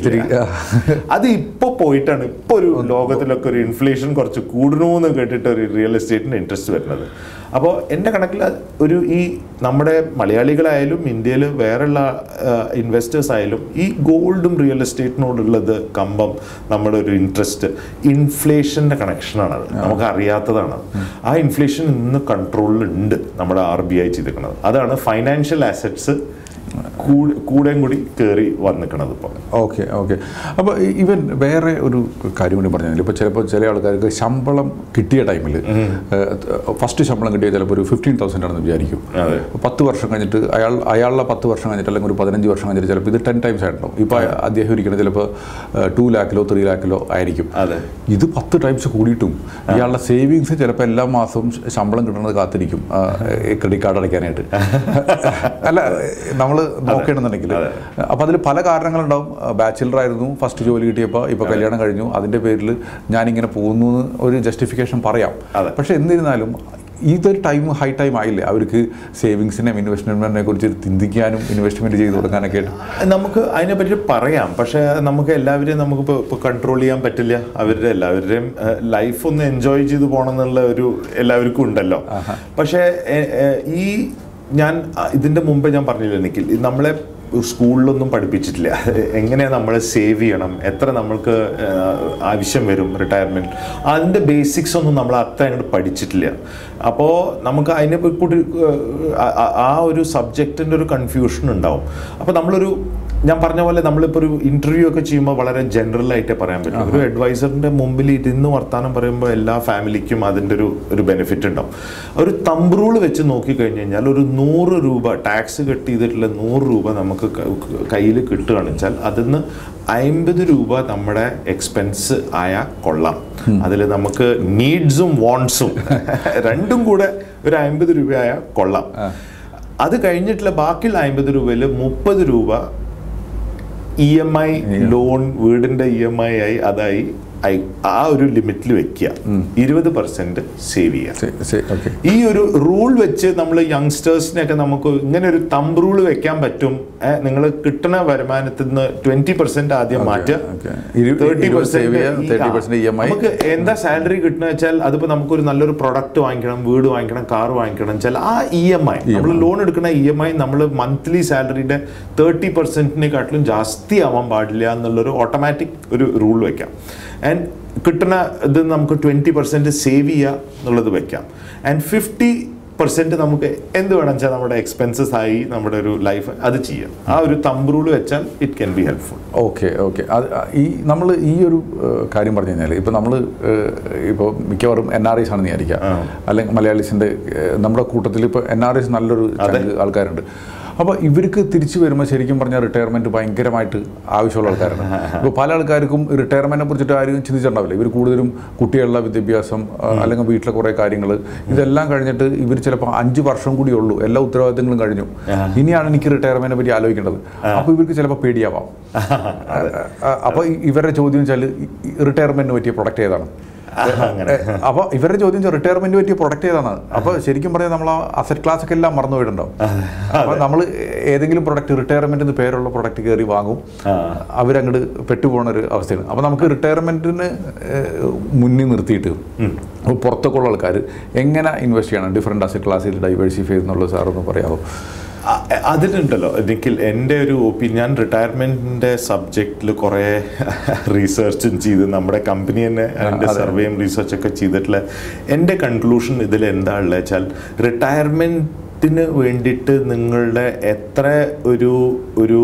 അത് ഇപ്പൊ പോയിട്ടാണ് ഇപ്പൊ ഒരു ലോകത്തിലൊക്കെ ഒരു ഇൻഫ്ലേഷൻ കുറച്ച് കൂടണമെന്ന് കേട്ടിട്ട് ഒരു റിയൽ എസ്റ്റേറ്റിന് ഇൻട്രസ്റ്റ് വരുന്നത്. അപ്പോൾ എന്റെ കണക്കിൽ ഒരു ഈ നമ്മുടെ മലയാളികളായാലും ഇന്ത്യയിൽ വേറെയുള്ള ഇൻവെസ്റ്റേഴ്സ് ആയാലും ഈ ഗോൾഡും റിയൽ എസ്റ്റേറ്റിനോടുള്ളത് കമ്പം നമ്മുടെ ഒരു ഇൻട്രസ്റ്റ് ഇൻഫ്ലേഷന്റെ കണക്ഷനാണ് അത്. നമുക്ക് അറിയാത്തതാണ് ആ ഇൻഫ്ലേഷൻ ഇന്ന് കൺട്രോളിലുണ്ട് നമ്മുടെ ആർ ബി ഐ ചെയ്തിരിക്കുന്നത്. അതാണ് ഫൈനാൻഷ്യൽ ആസറ്റ്സ് കൂടെയും കൂടി കയറി വന്നിക്കണത് ഇപ്പോൾ ഓക്കെ ഓക്കെ. അപ്പോൾ ഇവൻ വേറെ ഒരു കാര്യം കൂടി പറഞ്ഞാൽ ഇപ്പോൾ ചിലപ്പോൾ ചില ആൾക്കാർക്ക് ശമ്പളം കിട്ടിയ ടൈമിൽ ഫസ്റ്റ് ശമ്പളം കിട്ടിയ ചിലപ്പോൾ ഒരു ഫിഫ്റ്റീൻ തൗസൻഡ് ആണെന്ന് വിചാരിക്കും. പത്ത് വർഷം കഴിഞ്ഞിട്ട് അയാൾ അയാളുടെ പത്ത് വർഷം കഴിഞ്ഞിട്ട് അല്ലെങ്കിൽ ഒരു പതിനഞ്ച് വർഷം കഴിഞ്ഞിട്ട് ചിലപ്പോൾ ഇത് ടെൻ ടൈംസ് ആയിട്ടുണ്ടാവും. ഇപ്പോൾ അദ്ദേഹം ഇരിക്കുന്നത് ചിലപ്പോൾ ടു ലാക്കിലോ ത്രീ ലാക്കിലോ ആയിരിക്കും. ഇത് പത്ത് ടൈംസ് കൂടിയിട്ടും ഇയാളുടെ സേവിങ്സ് ചിലപ്പോൾ എല്ലാ മാസവും ശമ്പളം കിട്ടുന്നത് കാത്തിരിക്കും ക്രെഡിറ്റ് കാർഡ് അടയ്ക്കാനായിട്ട്. അല്ല നമ്മൾ നോക്കുകയാണെന്നുണ്ടെങ്കിൽ അപ്പോൾ അതിൽ പല കാരണങ്ങളുണ്ടാവും. ബാച്ചിലർ ആയിരുന്നു. ഫസ്റ്റ് ജോലി കിട്ടിയപ്പോൾ ഇപ്പോൾ കല്യാണം കഴിഞ്ഞു. അതിന്റെ പേരിൽ ഞാനിങ്ങനെ പോകുന്നു എന്ന് ഒരു ജസ്റ്റിഫിക്കേഷൻ പറയാം. പക്ഷെ എന്നിരുന്നാലും ഇതൊരു ടൈം ഹൈ ടൈം ആയില്ലേ? അവർക്ക് സേവിങ്സിനെയും ഇൻവെസ്റ്റ്മെന്റിനെ കുറിച്ച് ചിന്തിക്കാനും ഇൻവെസ്റ്റ്മെന്റ് ചെയ്ത് കൊടുക്കാനൊക്കെ നമുക്ക് നമുക്ക് അതിനെപ്പറ്റി പറയാം. പക്ഷെ നമുക്ക് എല്ലാവരെയും നമുക്കിപ്പോൾ ഇപ്പോൾ കൺട്രോൾ ചെയ്യാൻ പറ്റില്ല. അവരുടെ എല്ലാവരുടെയും ലൈഫ് ഒന്ന് എൻജോയ് ചെയ്ത് പോകണം എന്നുള്ള ഒരു എല്ലാവർക്കും ഉണ്ടല്ലോ. പക്ഷേ ഈ ഞാൻ ഇതിന്റെ മുമ്പേ ഞാൻ പറഞ്ഞില്ല എനിക്ക് നമ്മളെ സ്കൂളിലൊന്നും പഠിപ്പിച്ചിട്ടില്ല. എങ്ങനെ നമ്മൾ സേവ് ചെയ്യണം? എത്ര നമ്മൾക്ക് ആവശ്യം വരും റിട്ടയർമെന്റ് അതിന്റെ ബേസിക്സ് ഒന്നും നമ്മൾ അത്ര അങ്ങോട്ട് പഠിച്ചിട്ടില്ല. അപ്പോൾ നമുക്ക് അതിനെ കൂടി ആ ഒരു സബ്ജക്റ്റിന്റെ ഒരു കൺഫ്യൂഷൻ ഉണ്ടാവും. അപ്പോൾ നമ്മളൊരു ഞാൻ പറഞ്ഞ പോലെ നമ്മളിപ്പോൾ ഒരു ഇന്റർവ്യൂ ഒക്കെ ചെയ്യുമ്പോൾ വളരെ ജനറൽ ആയിട്ടേ പറയാൻ പറ്റും. ഒരു അഡ്വൈസറിന്റെ മുമ്പിൽ ഇരുന്ന് വർത്താനം പറയുമ്പോൾ എല്ലാ ഫാമിലിക്കും അതിന്റെ ഒരു ഒരു ബെനിഫിറ്റ് ഉണ്ടാവും. ഒരു തമ്പ് റൂൾ വെച്ച് നോക്കിക്കഴിഞ്ഞ് കഴിഞ്ഞാൽ ഒരു നൂറ് രൂപ ടാക്സ് കട്ട് ചെയ്തിട്ടുള്ള നൂറ് രൂപ നമുക്ക് കയ്യിൽ കിട്ടുകയാണ് വെച്ചാൽ അതിന്ന് അമ്പത് രൂപ നമ്മുടെ എക്സ്പെൻസ് ആയ കൊള്ളാം. അതിൽ നമുക്ക് നീഡ്സും വോൺസും രണ്ടും കൂടെ ഒരു അമ്പത് രൂപയായ കൊള്ളാം. അത് കഴിഞ്ഞിട്ടുള്ള ബാക്കിയുള്ള അമ്പത് രൂപയിൽ മുപ്പത് രൂപ ഇ എം ഐ ലോൺ വീടിന്റെ ഇ എം ഐ ആയി അതായി ആ ഒരു ലിമിറ്റിൽ വെക്കുക. ഇരുപത് പെർസെന്റ് സേവ് ചെയ്യുക. ഈ ഒരു റൂൾ വെച്ച് നമ്മൾ യങ്സ്റ്റേഴ്സിനെയൊക്കെ നമുക്ക് ഇങ്ങനെ ഒരു തമ്പ് റൂൾ വെക്കാൻ പറ്റും. നിങ്ങൾ കിട്ടുന്ന വരുമാനത്തിൽ നിന്ന് ട്വന്റി പെർസെന്റ് ആദ്യം മാറ്റുക. okay. ഇരു- തേർട്ടി ഇരുപത് save ചെയ്യുക, 30% EMI. നമുക്ക് എന്താ സാലറി കിട്ടുന്ന വെച്ചാൽ അതിപ്പോ നമുക്കൊരു നല്ലൊരു പ്രൊഡക്റ്റ് വാങ്ങിക്കണം വീട് വാങ്ങിക്കണം കാർ വാങ്ങിക്കണം വെച്ചാൽ ആ ഇ എം ഐ നമ്മൾ ലോൺ എടുക്കുന്ന ഇ എം ഐ നമ്മൾ മന്ത്ലി സാലറിയുടെ തേർട്ടി പെർസെന്റിനെക്കാട്ടിലും ജാസ്തി ആവാൻ പാടില്ല എന്നുള്ളൊരു ഓട്ടോമാറ്റിക് ഒരു റൂൾ വെക്കാം. ആൻഡ് കിട്ടുന്ന ഇത് നമുക്ക് ട്വന്റി പെർസെന്റ് സേവ് ചെയ്യുക എന്നുള്ളത് വെക്കാം. ആൻഡ് ഫിഫ്റ്റി പെർസെന്റ് നമുക്ക് എന്ത് വേണം വെച്ചാൽ നമ്മുടെ എക്സ്പെൻസസ് ആയി നമ്മുടെ ഒരു ലൈഫ് അത് ചെയ്യാം. ആ ഒരു തമ്പ് റൂൾ വെച്ചാൽ it can be helpful okay okay അത് ഈ നമ്മൾ ഈ ഒരു കാര്യം പറഞ്ഞു കഴിഞ്ഞാൽ ഇപ്പോൾ നമ്മൾ ഇപ്പോൾ മിക്കവാറും എൻ ആർ ഐസ് ആണെന്ന് വിചാരിക്കുക. അല്ലെങ്കിൽ മലയാളീസിന്റെ നമ്മുടെ കൂട്ടത്തിൽ ഇപ്പോൾ എൻ ആർ ഐസ് നല്ലൊരു ആൾക്കാരുണ്ട്. അപ്പോൾ ഇവർക്ക് തിരിച്ചു വരുമ്പോൾ ശരിക്കും പറഞ്ഞാൽ റിട്ടയർമെന്റ് ഭയങ്കരമായിട്ട് ആവശ്യമുള്ള ആൾക്കാരാണ്. അപ്പോൾ പല ആൾക്കാർക്കും റിട്ടയർമെന്റിനെ കുറിച്ചിട്ട് ആരും ചിന്തിച്ചിട്ടുണ്ടാവില്ല. ഇവർ കൂടുതലും കുട്ടികളുടെ വിദ്യാഭ്യാസം അല്ലെങ്കിൽ വീട്ടിലെ കുറേ കാര്യങ്ങൾ ഇതെല്ലാം കഴിഞ്ഞിട്ട് ഇവർ ചിലപ്പോൾ അഞ്ച് വർഷം കൂടി ഉള്ളൂ. എല്ലാ ഉത്തരവാദിത്തങ്ങളും കഴിഞ്ഞു. ഇനിയാണ് എനിക്ക് റിട്ടയർമെന്റിനെ പറ്റി ആലോചിക്കേണ്ടത്. അപ്പോൾ ഇവർക്ക് ചിലപ്പോൾ പേടിയാവാം. അപ്പോൾ ഇവരുടെ ചോദ്യം വെച്ചാൽ റിട്ടയർമെന്റിന് പറ്റിയ പ്രൊഡക്റ്റ് ഏതാണ്? അപ്പോൾ ഇവരുടെ ചോദ്യം റിട്ടയർമെന്റ് പറ്റിയ പ്രൊഡക്റ്റ് ഏതാണ്? അപ്പോൾ ശരിക്കും പറഞ്ഞാൽ നമ്മൾ ആ അസറ്റ് ക്ലാസ് ഒക്കെ എല്ലാം മറന്നു പോയിട്ടുണ്ടാവും. അപ്പോൾ നമ്മൾ ഏതെങ്കിലും പ്രൊഡക്റ്റ് റിട്ടയർമെന്റ് എന്ന് പേരുള്ള പ്രൊഡക്റ്റ് കയറി വാങ്ങും. അവരങ്ങോട്ട് പെട്ടുപോണ ഒരു അവസ്ഥയാണ്. അപ്പോൾ നമുക്ക് റിട്ടയർമെന്റിന് മുന്നിൽ നിർത്തിയിട്ട് അപ്പോൾ പുറത്തൊക്കെ ഉള്ള ആൾക്കാർ എങ്ങനെ ഇൻവെസ്റ്റ് ചെയ്യണം? ഡിഫറെന്റ് അസറ്റ് ക്ലാസ്സിൽ ഡൈവേഴ്സിഫൈ എന്നുള്ളത് സാറൊന്ന് പറയാമോ അതിലുണ്ടല്ലോ. എനിക്ക് എന്റെ ഒരു ഒപ്പീനിയൻ റിട്ടയർമെന്റിന്റെ സബ്ജക്റ്റിൽ കുറേ റീസേർച്ചും ചെയ്ത് നമ്മുടെ കമ്പനി തന്നെ അതിന്റെ സർവേയും റീസേർച്ചൊക്കെ ചെയ്തിട്ടുള്ള എന്റെ കൺക്ലൂഷൻ ഇതിൽ എന്താ ഉള്ളത് വെച്ചാൽ റിട്ടയർമെന്റിന് വേണ്ടിയിട്ട് നിങ്ങളുടെ എത്ര ഒരു ഒരു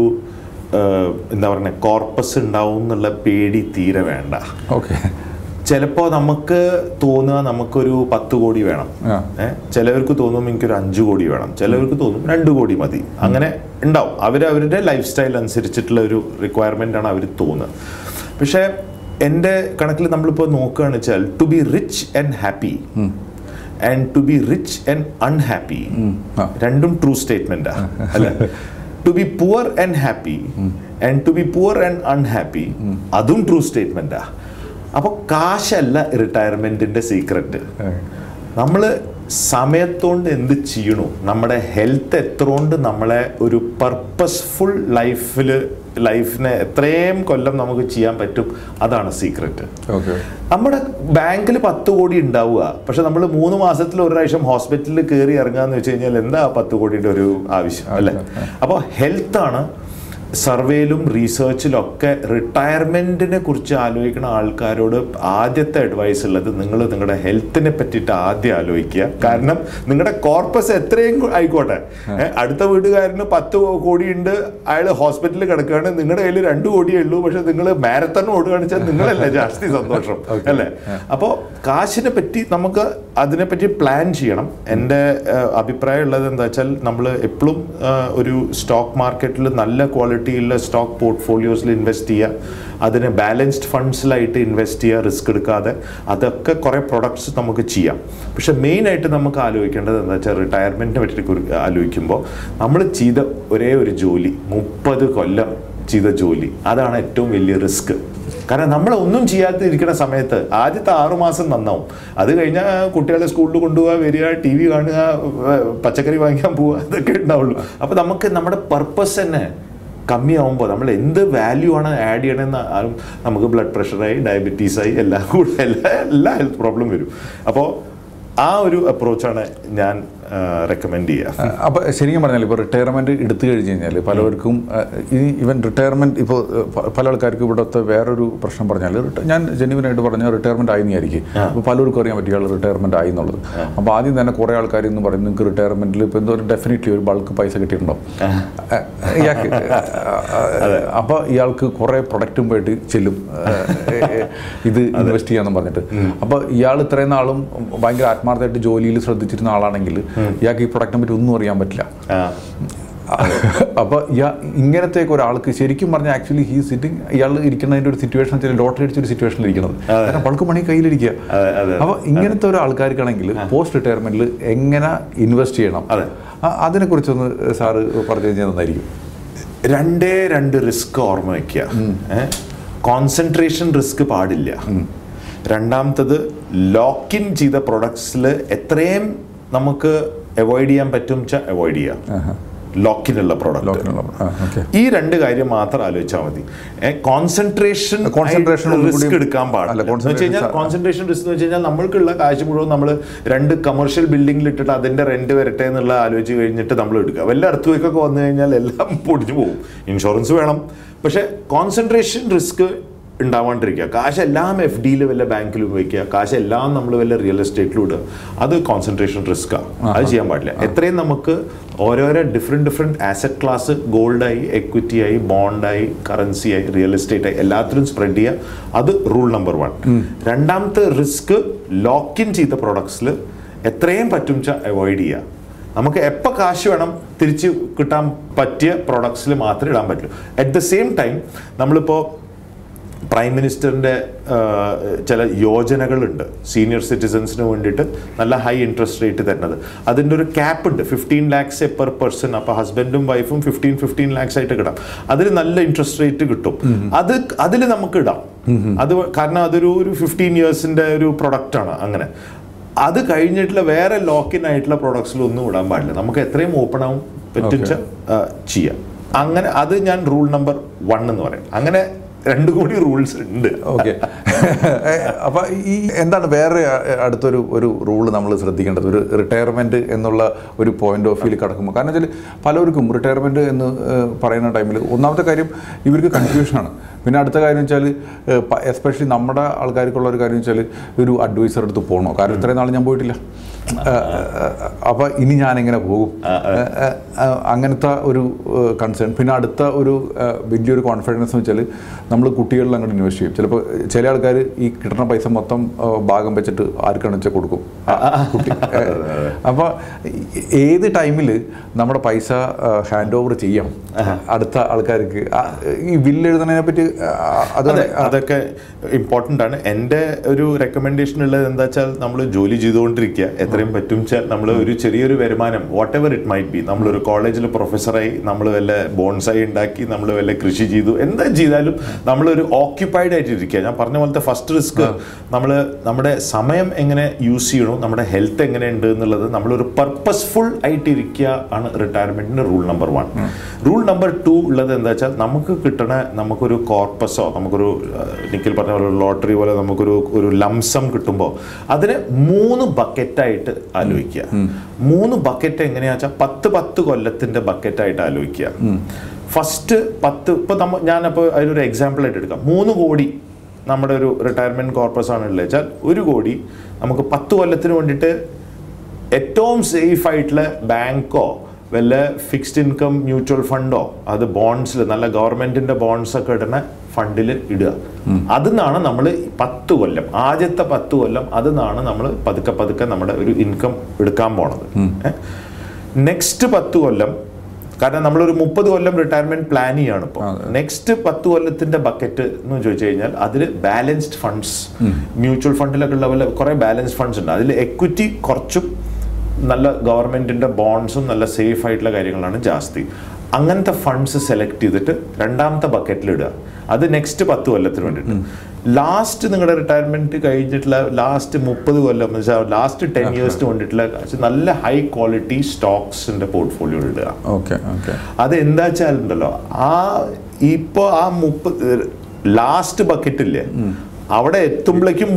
എന്താ പറയുക കോർപ്പസ് ഉണ്ടാവും എന്നുള്ള പേടി തീരെ വേണ്ട. ഓക്കെ. ചിലപ്പോൾ നമുക്ക് തോന്നുക നമുക്കൊരു പത്ത് കോടി വേണം. ഏഹ് ചിലവർക്ക് തോന്നും എനിക്കൊരു അഞ്ച് കോടി വേണം. ചിലവർക്ക് തോന്നും രണ്ട് കോടി മതി. അങ്ങനെ ഉണ്ടാവും. അവർ അവരുടെ ലൈഫ് സ്റ്റൈൽ അനുസരിച്ചിട്ടുള്ള ഒരു റിക്വയർമെന്റ് ആണ് അവർ തോന്നുന്നത് പക്ഷേ എന്റെ കണക്കിൽ നമ്മളിപ്പോൾ നോക്കുകയാണ് വെച്ചാൽ to be rich and happy and to be rich and unhappy രണ്ടും ട്രൂ സ്റ്റേറ്റ്മെന്റാണ് അല്ല? To be poor and happy and to be poor and unhappy അതും ട്രൂ സ്റ്റേറ്റ്മെന്റാ അപ്പോൾ കാശല്ല റിട്ടയർമെന്റിന്റെ സീക്രട്ട് നമ്മൾ സമയത്തോണ്ട് എന്ത് ചെയ്യണു? നമ്മുടെ ഹെൽത്ത് എത്രോണ്ട് നമ്മളെ ഒരു പർപ്പസ്ഫുൾ ലൈഫിൽ ലൈഫിനെ എത്രയും കൊല്ലം നമുക്ക് ചെയ്യാൻ പറ്റും. അതാണ് സീക്രട്ട് ഓക്കെ നമ്മുടെ ബാങ്കിൽ പത്ത് കോടി ഉണ്ടാവുക. പക്ഷെ നമ്മൾ മൂന്ന് മാസത്തിൽ ഒരു പ്രാവശ്യം ഹോസ്പിറ്റലിൽ കയറി ഇറങ്ങാന്ന് വെച്ച് കഴിഞ്ഞാൽ എന്താ പത്ത് കോടിയുടെ ഒരു ആവശ്യം? അല്ലേ? അപ്പോൾ ഹെൽത്താണ് സർവേയിലും റീസേർച്ചിലും ഒക്കെ റിട്ടയർമെന്റിനെ കുറിച്ച് ആലോചിക്കുന്ന ആൾക്കാരോട് ആദ്യത്തെ അഡ്വൈസ് ഉള്ളത് നിങ്ങൾ നിങ്ങളുടെ ഹെൽത്തിനെ പറ്റിയിട്ട് ആദ്യം ആലോചിക്കുക. കാരണം നിങ്ങളുടെ കോർപ്പസ് എത്രയും ആയിക്കോട്ടെ. അടുത്ത വീട്ടുകാരന് പത്ത് കോടി ഉണ്ട് അയാൾ ഹോസ്പിറ്റലിൽ കിടക്കുകയാണ് നിങ്ങളുടെ കയ്യിൽ രണ്ട് കോടിയേ ഉള്ളൂ പക്ഷെ നിങ്ങൾ മാരത്തൺ ഓടുകയാണെന്ന് വെച്ചാൽ നിങ്ങളല്ലേ ജാസ്തി സന്തോഷം അല്ലേ? അപ്പോൾ കാശിനെ പറ്റി നമുക്ക് അതിനെപ്പറ്റി പ്ലാൻ ചെയ്യണം. എന്റെ അഭിപ്രായം ഉള്ളത് എന്താ വെച്ചാൽ നമ്മൾ എപ്പോഴും ഒരു സ്റ്റോക്ക് മാർക്കറ്റിൽ നല്ല ക്വാളിറ്റിയുള്ള സ്റ്റോക്ക് പോർട്ട്ഫോളിയോസിൽ ഇൻവെസ്റ്റ് ചെയ്യുക. അതിന് ബാലൻസ്ഡ് ഫണ്ട്സിലായിട്ട് ഇൻവെസ്റ്റ് ചെയ്യുക റിസ്ക് എടുക്കാതെ. അതൊക്കെ കുറേ പ്രൊഡക്ട്സ് നമുക്ക് ചെയ്യാം. മെയിൻ മെയിനായിട്ട് നമുക്ക് ആലോചിക്കേണ്ടത് എന്താ വെച്ചാൽ റിട്ടയർമെന്റിനെ പറ്റി ആലോചിക്കുമ്പോൾ നമ്മൾ ചെയ്ത ഒരേ ഒരു ജോലി മുപ്പത് കൊല്ലം ചെയ്ത ജോലി അതാണ് ഏറ്റവും വലിയ റിസ്ക്. കാരണം നമ്മൾ ഒന്നും ചെയ്യാതെ ഇരിക്കുന്ന സമയത്ത് ആദ്യത്തെ ആറുമാസം നന്നാവും. അത് കഴിഞ്ഞാൽ കുട്ടികളെ സ്കൂളിൽ കൊണ്ടുപോകുക വരിക ടി വി കാണുക പച്ചക്കറി വാങ്ങിക്കാൻ പോവുക അതൊക്കെ ഉണ്ടാവുള്ളൂ. അപ്പോൾ നമുക്ക് നമ്മുടെ പർപ്പസ് തന്നെ കമ്മിയാവുമ്പോൾ നമ്മൾ എന്ത് വാല്യൂ ആണ് ആഡ് ചെയ്യണമെന്ന് നമുക്ക് ബ്ലഡ് പ്രഷറായി ഡയബറ്റീസായി എല്ലാം കൂടെ എല്ലാ എല്ലാ ഹെൽത്ത് പ്രോബ്ലം വരും. അപ്പോൾ ആ ഒരു അപ്രോച്ചാണ് ഞാൻ റെക്കമെൻഡ് ചെയ്യുക അപ്പോൾ ശരിക്കും പറഞ്ഞാൽ ഇപ്പോൾ റിട്ടയർമെന്റ് എടുത്തു കഴിഞ്ഞ് കഴിഞ്ഞാൽ പലവർക്കും ഈ ഇവൻ റിട്ടയർമെന്റ് ഇപ്പോൾ പല ആൾക്കാർക്കും ഇവിടുത്തെ വേറൊരു പ്രശ്നം പറഞ്ഞാൽ ഞാൻ ജെന്യുവനായിട്ട് പറഞ്ഞാൽ റിട്ടയർമെന്റ് ആയി ആയിരിക്കും അപ്പോൾ പലർക്കും അറിയാൻ പറ്റിയ ആൾ റിട്ടയർമെന്റ് ആയി എന്നുള്ളത്. അപ്പോൾ ആദ്യം തന്നെ കുറേ ആൾക്കാർ എന്ന് പറയും നിങ്ങൾക്ക് റിട്ടയർമെന്റിൽ ഇപ്പോൾ എന്തോ ഡെഫിനറ്റ്ലി ഒരു ബൾക്ക് പൈസ കിട്ടിയിട്ടുണ്ടാവും ഇയാൾക്ക് അപ്പോൾ ഇയാൾക്ക് കുറേ പ്രൊഡക്റ്റും പോയിട്ട് ചെല്ലും. ഇത് ഇൻവെസ്റ്റ് ചെയ്യാമെന്ന് പറഞ്ഞിട്ട്. അപ്പോൾ ഇയാൾ ഇത്രയും നാളും ഭയങ്കര ആത്മാർത്ഥമായിട്ട് ജോലിയിൽ ശ്രദ്ധിച്ചിരുന്ന ആളാണെങ്കിൽ ഇയാൾക്ക് ഈ പ്രൊഡക്റ്റിനെ പറ്റി ഒന്നും അറിയാൻ പറ്റില്ല. അപ്പൊ അപ്പോൾ ഇയാ ഇങ്ങനത്തെ ഒരാൾക്ക് ശരിക്കും പറഞ്ഞാൽ ആക്ച്വലി ഹീ സിറ്റിംഗ് ഇയാൾ ഇരിക്കുന്നതിന്റെ ഒരു സിറ്റുവേഷൻ വെച്ചാൽ ലോട്ടറി അടിച്ച ഒരു സിറ്റുവേഷനിൽ ഇരിക്കുന്നത്. കാരണം പൾക്ക് മണി കയ്യിലിരിക്കുക. അപ്പോൾ ഇങ്ങനത്തെ ഒരു ആൾക്കാർക്കാണെങ്കിൽ പോസ്റ്റ് റിട്ടയർമെന്റിൽ എങ്ങനെ ഇൻവെസ്റ്റ് ചെയ്യണം? അതിനെ കുറിച്ചൊന്ന് അതിനെക്കുറിച്ചൊന്ന് സാറ് പറഞ്ഞു കഴിഞ്ഞാൽ നന്നായിരിക്കും. രണ്ടേ രണ്ട് റിസ്ക് ഓർമ്മ വയ്ക്കുക കോൺസെൻട്രേഷൻ റിസ്ക് പാടില്ല. രണ്ടാമത്തത് ലോക്കിൻ ചെയ്ത പ്രൊഡക്ട്സിൽ എത്രയും നമുക്ക് അവോയ്ഡ് ചെയ്യാൻ പറ്റും വെച്ചാൽ അവോയ്ഡ് ചെയ്യാം. ലോക്കിനുള്ള പ്രോഡക്റ്റ് ഈ രണ്ട് കാര്യം മാത്രം ആലോചിച്ചാൽ മതി. കോൺസെൻട്രേഷൻ കോൺസെൻട്രേഷൻ റിസ്ക് എടുക്കാൻ പാടില്ല. കഴിഞ്ഞാൽ കോൺസെൻട്രേഷൻ റിസ്ക് എന്ന് വെച്ച് കഴിഞ്ഞാൽ നമ്മൾക്കുള്ള കാശ് മുഴുവൻ നമ്മൾ രണ്ട് കമേഴ്ഷ്യൽ ബിൽഡിംഗിൽ ഇട്ടിട്ട് അതിന്റെ റെന്റ് വരട്ടെ എന്നുള്ള ആലോചിച്ച് കഴിഞ്ഞിട്ട് നമ്മൾ എടുക്കുക. വല്ല അടുത്തുവയ്ക്കൊക്കെ വന്നു കഴിഞ്ഞാൽ എല്ലാം പൊടിഞ്ഞു പോകും. ഇൻഷുറൻസ് വേണം. പക്ഷെ കോൺസെൻട്രേഷൻ റിസ്ക് ഉണ്ടാവാണ്ടിരിക്കുക. കാശെല്ലാം എഫ് ഡിയിൽ വല്ല ബാങ്കിലും ഉപയോഗിക്കുക കാശെല്ലാം നമ്മൾ വല്ല റിയൽ എസ്റ്റേറ്റിലും ഇടുക. അത് കോൺസെൻട്രേഷൻ ആണ് അത് ചെയ്യാൻ പാടില്ല. എത്രയും നമുക്ക് ഓരോരോ ഡിഫറെന്റ് ഡിഫറെന്റ് ആസറ്റ് ക്ലാസ് ഗോൾഡായി എക്വിറ്റിയായി ബോണ്ടായി കറൻസിയായി റിയൽ എസ്റ്റേറ്റ് ആയി എല്ലാത്തിലും സ്പ്രെഡ് ചെയ്യുക. അത് റൂൾ നമ്പർ വൺ രണ്ടാമത്തെ റിസ്ക് ലോക്ക് ഇൻ ചെയ്ത പ്രൊഡക്ട്സിൽ എത്രയും പറ്റും അവോയ്ഡ് ചെയ്യുക. നമുക്ക് എപ്പോൾ കാശ് വേണം തിരിച്ച് കിട്ടാൻ പറ്റിയ പ്രൊഡക്ട്സിൽ മാത്രമേ ഇടാൻ പറ്റുള്ളൂ അറ്റ് ദ സെയിം ടൈം നമ്മളിപ്പോൾ പ്രൈം മിനിസ്റ്ററിന്റെ ചില യോജനകളുണ്ട്. സീനിയർ സിറ്റിസൻസിന് വേണ്ടിയിട്ട് നല്ല ഹൈ ഇൻട്രസ്റ്റ് റേറ്റ് തരുന്നത്. അതിന്റെ ഒരു ക്യാപ്പ് ഉണ്ട്. ഫിഫ്റ്റീൻ ലാക്സ് പെർ പേഴ്സൺ അപ്പോൾ ഹസ്ബൻഡും വൈഫും ഫിഫ്റ്റീൻ ഫിഫ്റ്റീൻ ലാക്സ് ആയിട്ട് കിടാം. അതിൽ നല്ല ഇൻട്രസ്റ്റ് റേറ്റ് കിട്ടും. അത് അതിൽ നമുക്ക് ഇടാം. അത് കാരണം അതൊരു ഒരു ഫിഫ്റ്റീൻ ഇയേഴ്സിന്റെ ഒരു പ്രൊഡക്റ്റാണ് അങ്ങനെ. അത് കഴിഞ്ഞിട്ടുള്ള വേറെ ലോക്കിൻ ആയിട്ടുള്ള പ്രൊഡക്ട്സിലൊന്നും ഇടാൻ പാടില്ല. നമുക്ക് എത്രയും ഓപ്പൺ ആവും പറ്റിച്ച ചെയ്യാം. അങ്ങനെ അത് ഞാൻ റൂൾ നമ്പർ വൺ എന്ന് പറയും. അങ്ങനെ രണ്ടു കൂടി റൂൾസ് ഉണ്ട്. ഓക്കെ അപ്പോൾ ഈ എന്താണ് വേറെ അടുത്തൊരു ഒരു റൂൾ നമ്മൾ ശ്രദ്ധിക്കേണ്ടത്? ഒരു റിട്ടയർമെന്റ് എന്നുള്ള ഒരു പോയിന്റ് ഓഫ് വ്യൂവിൽ കിടക്കുമ്പോൾ കാരണം വെച്ചാൽ പലർക്കും റിട്ടയർമെന്റ് എന്ന് പറയുന്ന ടൈമിൽ ഒന്നാമത്തെ കാര്യം ഇവർക്ക് കൺഫ്യൂഷനാണ് പിന്നെ അടുത്ത കാര്യം വെച്ചാൽ എസ്പെഷ്യലി നമ്മുടെ ആൾക്കാർക്കുള്ള ഒരു കാര്യം വെച്ചാൽ ഒരു അഡ്വൈസർ അടുത്ത് പോകണോ കാരണം ഇത്രയും നാൾ ഞാൻ പോയിട്ടില്ല. അപ്പോൾ ഇനി ഞാൻ എങ്ങനെ പോകും അങ്ങനത്തെ ഒരു കൺസേൺ പിന്നെ അടുത്ത ഒരു വലിയൊരു കോൺഫിഡൻസ് എന്ന് വെച്ചാൽ നമ്മൾ കുട്ടികളിൽ അങ്ങോട്ട് ഇൻവെസ്റ്റ് ചെയ്യും. ചിലപ്പോൾ ചില ആൾക്കാർ ഈ കിട്ടുന്ന പൈസ മൊത്തം ഭാഗം വെച്ചിട്ട് ആർക്കാണെന്ന് വെച്ചാൽ കൊടുക്കും. അപ്പം കുട്ടി അപ്പോൾ ഏത് ടൈമിൽ നമ്മുടെ പൈസ ഹാൻഡ് ഓവർ ചെയ്യാം അടുത്ത ആൾക്കാർക്ക്? ഈ ബില്ല് എഴുതുന്നതിനെ പറ്റി അത് അതൊക്കെ ഇമ്പോർട്ടന്റ് ആണ്. എന്റെ ഒരു റെക്കമെൻഡേഷൻ ഉള്ളത് എന്താ വെച്ചാൽ നമ്മൾ ജോലി ചെയ്തുകൊണ്ടിരിക്കുക. എത്രയും പറ്റും വെച്ചാൽ നമ്മൾ ഒരു ചെറിയൊരു വരുമാനം whatever it might be നമ്മളൊരു കോളേജിൽ പ്രൊഫസറായി നമ്മൾ വല്ല ബോൺസായി ഉണ്ടാക്കി നമ്മൾ വല്ല കൃഷി ചെയ്തു. എന്താ ചെയ്താലും നമ്മളൊരു ഓക്യുപ്പൈഡ് ആയിട്ട് ഇരിക്കുക ഞാൻ പറഞ്ഞ പോലത്തെ ഫസ്റ്റ് റിസ്ക് നമ്മൾ നമ്മുടെ സമയം എങ്ങനെ യൂസ് ചെയ്യണോ നമ്മുടെ ഹെൽത്ത് എങ്ങനെ ഉണ്ട് എന്നുള്ളത് നമ്മളൊരു പർപ്പസ്ഫുൾ ആയിട്ട് ഇരിക്കുക ആണ് റിട്ടയർമെന്റിന് rule number one rule number two ഉള്ളത് എന്താ വെച്ചാൽ നമുക്ക് കിട്ടണ നമുക്കൊരു കോർപ്പസോ നമുക്കൊരു നിക്കിൽ പറഞ്ഞ പോലെ ലോട്ടറി പോലെ നമുക്കൊരു ഒരു ലംസം കിട്ടുമ്പോൾ അതിനെ മൂന്ന് ബക്കറ്റായിട്ട് ആലോചിക്കുക. മൂന്ന് ബക്കറ്റ് എങ്ങനെയാണെന്ന് വെച്ചാൽ പത്ത് പത്ത് കൊല്ലത്തിന്റെ ബക്കറ്റായിട്ട് ആലോചിക്കുക. ഫസ്റ്റ് പത്ത് ഇപ്പൊ നമ്മ ഞാനപ്പോൾ അതിനൊരു എക്സാമ്പിൾ ആയിട്ട് എടുക്കാം. മൂന്ന് കോടി നമ്മുടെ ഒരു റിട്ടയർമെന്റ് കോർപ്പസ് ആണ് ഉള്ളത് വെച്ചാൽ ഒരു കോടി നമുക്ക് പത്ത് കൊല്ലത്തിന് വേണ്ടിയിട്ട് ഏറ്റവും സേഫ് ആയിട്ടുള്ള ബാങ്കോ വല്ല ഫിക്സ്ഡ് ഇൻകം മ്യൂച്വൽ ഫണ്ടോ അത് ബോൺസിൽ നല്ല ഗവൺമെന്റിന്റെ ബോൺസ് ഒക്കെ ഇടുന്ന ഫണ്ടിൽ ഇടുക. അതിന്നാണ് നമ്മൾ പത്ത് കൊല്ലം ആദ്യത്തെ പത്ത് കൊല്ലം അതിന്നാണ് നമ്മൾ പതുക്കെ പതുക്കെ നമ്മുടെ ഒരു ഇൻകം എടുക്കാൻ പോണത്. നെക്സ്റ്റ് പത്ത് കൊല്ലം കാരണം നമ്മളൊരു മുപ്പത് കൊല്ലം റിട്ടയർമെന്റ് പ്ലാൻ ചെയ്യാണ് ഇപ്പോൾ നെക്സ്റ്റ് പത്ത് കൊല്ലത്തിന്റെ ബക്കറ്റ് എന്ന് ചോദിച്ചു കഴിഞ്ഞാൽ അതിൽ ബാലൻസ്ഡ് ഫണ്ട്സ് മ്യൂച്വൽ ഫണ്ടിലൊക്കെ ഉള്ള പോലെ കുറെ ബാലൻസ്ഡ് ഫണ്ട്സ് ഉണ്ട്. അതിൽ എക്വിറ്റി കുറച്ചും നല്ല ഗവൺമെന്റിന്റെ ബോൺസും നല്ല സേഫ് ആയിട്ടുള്ള കാര്യങ്ങളാണ് ജാസ്തി. അങ്ങനത്തെ ഫണ്ട്സ് സെലക്ട് ചെയ്തിട്ട് രണ്ടാമത്തെ ബക്കറ്റിൽ ഇടുക. അത് നെക്സ്റ്റ് പത്ത് കൊല്ലത്തിന് വേണ്ടിയിട്ട്. ലാസ്റ്റ് നിങ്ങളുടെ റിട്ടയർമെന്റ് കഴിഞ്ഞിട്ടുള്ള ലാസ്റ്റ് മുപ്പത് കൊല്ലം ലാസ്റ്റ് ടെൻ ഇയേഴ്സിന് വേണ്ടിയിട്ടുള്ള നല്ല ഹൈ ക്വാളിറ്റി സ്റ്റോക്സിന്റെ പോർട്ട്ഫോളിയോ ഇടുക. Okay okay. അത് എന്താ വെച്ചാലുണ്ടല്ലോ ആ ഇപ്പോൾ ആ മുപ്പത് ലാസ്റ്റ് ബക്കറ്റ് ഇല്ലേ? അവിടെ എത്തുമ്പോഴേക്കും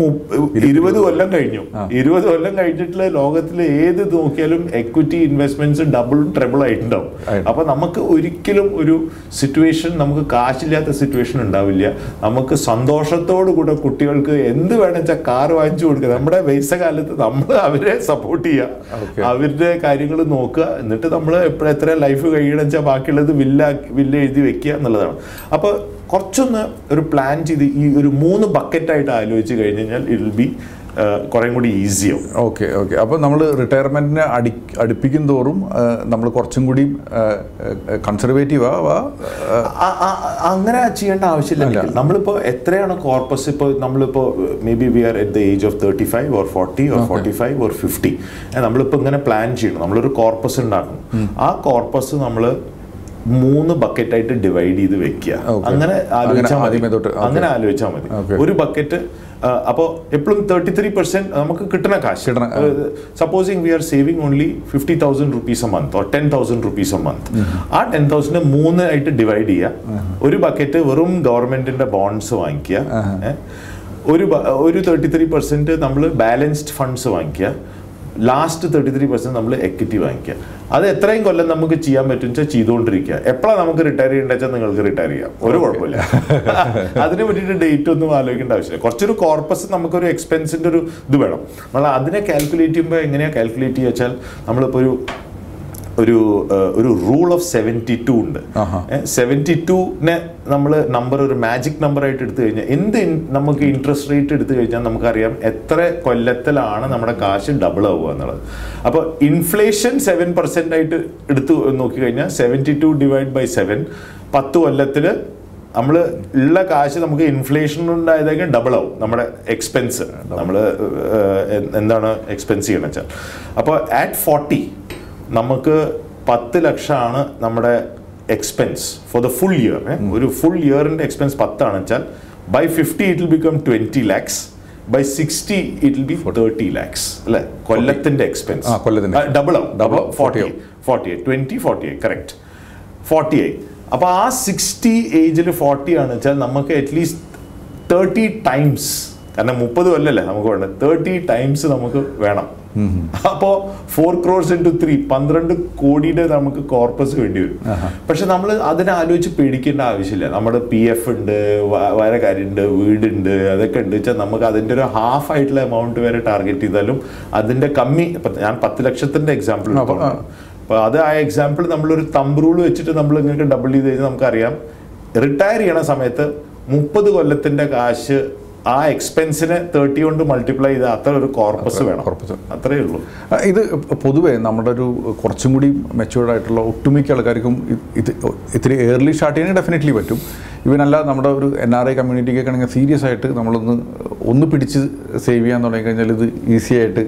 ഇരുപത് കൊല്ലം കഴിഞ്ഞു. ഇരുപത് കൊല്ലം കഴിഞ്ഞിട്ടുള്ള ലോകത്തിൽ ഏത് നോക്കിയാലും എക്വിറ്റി ഇൻവെസ്റ്റ്മെന്റ്സ് ഡബിൾ ട്രിബിൾ ആയിട്ടുണ്ടാവും. ആയിട്ട്. അപ്പൊ നമുക്ക് ഒരിക്കലും ഒരു സിറ്റുവേഷൻ നമുക്ക് കാശില്ലാത്ത സിറ്റുവേഷൻ ഉണ്ടാവില്ല. നമുക്ക് സന്തോഷത്തോടു കൂടെ കുട്ടികൾക്ക് എന്ത് വേണമെന്ന് വെച്ചാൽ കാർ വാങ്ങിച്ചു കൊടുക്കുക. നമ്മുടെ വയസ്സകാലത്ത് കാലത്ത് നമ്മൾ അവരെ സപ്പോർട്ട്. ചെയ്യുക അവരുടെ കാര്യങ്ങൾ നോക്കുക. എന്നിട്ട് നമ്മൾ എപ്പോഴെത്ര ലൈഫ് കഴിയണം വെച്ചാൽ ബാക്കിയുള്ളത് വില്ല വില്ല എഴുതി വെക്കുക എന്നുള്ളതാണ്. അപ്പോൾ കുറച്ചൊന്ന് ഒരു പ്ലാൻ ചെയ്ത് ഈ ഒരു മൂന്ന് ബക്കറ്റായിട്ട് ആലോചിച്ച് കഴിഞ്ഞ് കഴിഞ്ഞാൽ ഇറ്റ് വിൽ ബി കുറേ കൂടി ഈസിയാവും ഓക്കെ ഓക്കെ അപ്പോൾ നമ്മൾ റിട്ടയർമെന്റിനെ അടി അടുപ്പിക്കും തോറും നമ്മൾ കുറച്ചും കൂടി കൺസർവേറ്റീവ് ആവാ അങ്ങനെ ചെയ്യേണ്ട ആവശ്യമില്ല. നമ്മളിപ്പോൾ എത്രയാണ് കോർപ്പസ് ഇപ്പോൾ നമ്മളിപ്പോൾ maybe we are at the age of thirty five or forty or forty five or fifty നമ്മളിപ്പോൾ ഇങ്ങനെ പ്ലാൻ ചെയ്യണം നമ്മളൊരു കോർപ്പസ് ഉണ്ടാക്കണം ആ കോർപ്പസ് നമ്മൾ മൂന്ന് ബക്കറ്റായിട്ട് ഡിവൈഡ് ചെയ്ത് വെക്കുക. അങ്ങനെ ആലോചിച്ചാൽ മതി. അങ്ങനെ ആലോചിച്ചാൽ മതി. ഒരു ബക്കറ്റ് അപ്പോൾ എപ്പോഴും തേർട്ടി ത്രീ പെർസെന്റ് നമുക്ക് കിട്ടണ കാശ്. Supposing we are saving only fifty thousand rupees a month or ten thousand rupees a month ആ ടെൻ തൗസൻഡ് മൂന്ന് ആയിട്ട് ഡിവൈഡ് ചെയ്യുക. ഒരു ബക്കറ്റ് വെറും ഗവൺമെന്റിന്റെ ബോൺസ് വാങ്ങിക്കുക. ഒരു ബ- ഒരു തേർട്ടി ത്രീ പെർസെന്റ് നമ്മൾ ബാലൻസ്ഡ് ഫണ്ട്സ് വാങ്ങിക്കുക. ലാസ്റ്റ് തേർട്ടി ത്രീ പെർസെന്റ് നമ്മൾ എക്വിറ്റി വാങ്ങിക്കുക. അത് എത്രയും കൊല്ലം നമുക്ക് ചെയ്യാൻ പറ്റും വെച്ചാൽ ചെയ്തുകൊണ്ടിരിക്കുക എപ്പോഴാണ് നമുക്ക് റിട്ടയർ ചെയ്യേണ്ടത് വെച്ചാൽ നിങ്ങൾക്ക് റിട്ടയർ ചെയ്യാം. ഒരു കുഴപ്പമില്ല. അതിന് വേണ്ടിയിട്ട് ഡേറ്റ് ഒന്നും ആലോചിക്കേണ്ട ആവശ്യമില്ല. കുറച്ചൊരു കോർപ്പസ് നമുക്കൊരു എക്സ്പെൻസിന്റെ ഒരു ഇത് വേണം. നമ്മൾ അതിനെ കാൽക്കുലേറ്റ് ചെയ്യുമ്പോൾ എങ്ങനെയാണ് കാൽക്കുലേറ്റ് ചെയ്യുക വെച്ചാൽ നമ്മളിപ്പോൾ ഒരു ഒരു ഒരു റൂൾ ഓഫ് സെവന്റി ടു ഉണ്ട്. സെവന്റി ടുനെ നമ്മൾ നമ്പർ ഒരു മാജിക് നമ്പർ ആയിട്ട് എടുത്തു കഴിഞ്ഞാൽ എന്ത് നമുക്ക് ഇൻട്രസ്റ്റ് റേറ്റ് എടുത്തു കഴിഞ്ഞാൽ നമുക്കറിയാം എത്ര കൊല്ലത്തിലാണ് നമ്മുടെ കാശ് ഡബിൾ ആവുക എന്നുള്ളത്. അപ്പോൾ ഇൻഫ്ലേഷൻ സെവൻ പെർസെന്റ് ആയിട്ട് എടുത്തു നോക്കി കഴിഞ്ഞാൽ seventy two divide by seven പത്ത് കൊല്ലത്തിൽ നമ്മൾ ഉള്ള കാശ് നമുക്ക് ഇൻഫ്ലേഷൻ ഉണ്ടായതൊക്കെ ഡബിൾ ആവും നമ്മുടെ എക്സ്പെൻസ് നമ്മൾ എന്താണ് എക്സ്പെൻസ് ചെയ്യണമെന്ന് വെച്ചാൽ അപ്പോൾ ആറ്റ് ഫോർട്ടി നമുക്ക് പത്ത് ലക്ഷമാണ് നമ്മുടെ expense for the full year ഒരു ഫുൾ ഇയറിന്റെ എക്സ്പെൻസ് പത്താണ് വെച്ചാൽ by fifty it will become twenty lakhs by sixty it will be thirty lakhs അല്ലെ? കൊല്ലത്തിന്റെ എക്സ്പെൻസ്. ഡബിൾ ആവും. Double forty 40 forty eight twenty forty eight correct forty eight അപ്പൊ ആ sixty ഏജിൽ ഫോർട്ടി ആണ് വെച്ചാൽ നമുക്ക് അറ്റ്ലീസ്റ്റ് തേർട്ടി ടൈംസ് കാരണം മുപ്പത് കൊല്ലല്ലേ നമുക്ക് വേണ്ടത്. തേർട്ടി ടൈംസ് നമുക്ക് വേണം. അപ്പോ ഫോർ ക്രോർസ് ഇന്റു ത്രീ പന്ത്രണ്ട് കോടിയുടെ നമുക്ക് കോർപ്പസ് വേണ്ടി വരും. പക്ഷെ നമ്മൾ അതിനെ ആലോചിച്ച് പേടിക്കേണ്ട ആവശ്യമില്ല. നമ്മുടെ പി എഫ് ഉണ്ട് വേറെ കാര്യമുണ്ട് വീടുണ്ട് അതൊക്കെ ഉണ്ട്. വെച്ചാൽ നമുക്ക് അതിന്റെ ഒരു ഹാഫ് ആയിട്ടുള്ള എമൗണ്ട് വരെ ടാർഗറ്റ് ചെയ്താലും അതിന്റെ കമ്മി ഞാൻ പത്ത് ലക്ഷത്തിന്റെ എക്സാമ്പിൾ അപ്പോൾ അത് ആ എക്സാമ്പിൾ നമ്മളൊരു തമ്പ് റൂൾ വെച്ചിട്ട് നമ്മൾ ഇങ്ങനെ ഡബിൾ ചെയ്ത് കഴിഞ്ഞാൽ നമുക്കറിയാം. റിട്ടയർ ചെയ്യണ സമയത്ത് മുപ്പത് കൊല്ലത്തിന്റെ കാശ് ആ എക്സ്പെൻസിനെ തേർട്ടി കൊണ്ട് മൾട്ടിപ്ലൈ ചെയ്ത അത്ര ഒരു കോർപ്പസ് വേണം. കോർപ്പസ് അത്രേ ഉള്ളൂ. ഇത് പൊതുവെ നമ്മുടെ ഒരു കുറച്ചും കൂടി മെച്ചുവേർഡ് ആയിട്ടുള്ള ഒട്ടുമിക്ക ആൾക്കാർക്കും ഇത് ഇത്തിരി ഏർലി സ്റ്റാർട്ട് ചെയ്യാൻ ഡെഫിനറ്റ്ലി പറ്റും. ഇവനല്ല നമ്മുടെ ഒരു എൻ ആർ ഐ കമ്മ്യൂണിറ്റിക്കൊക്കെ ആണെങ്കിൽ സീരിയസ് ആയിട്ട് നമ്മളൊന്ന് ഒന്ന് പിടിച്ച് സേവ് ചെയ്യാൻ തുടങ്ങി കഴിഞ്ഞാൽ ഇത് ഈസി ആയിട്ട്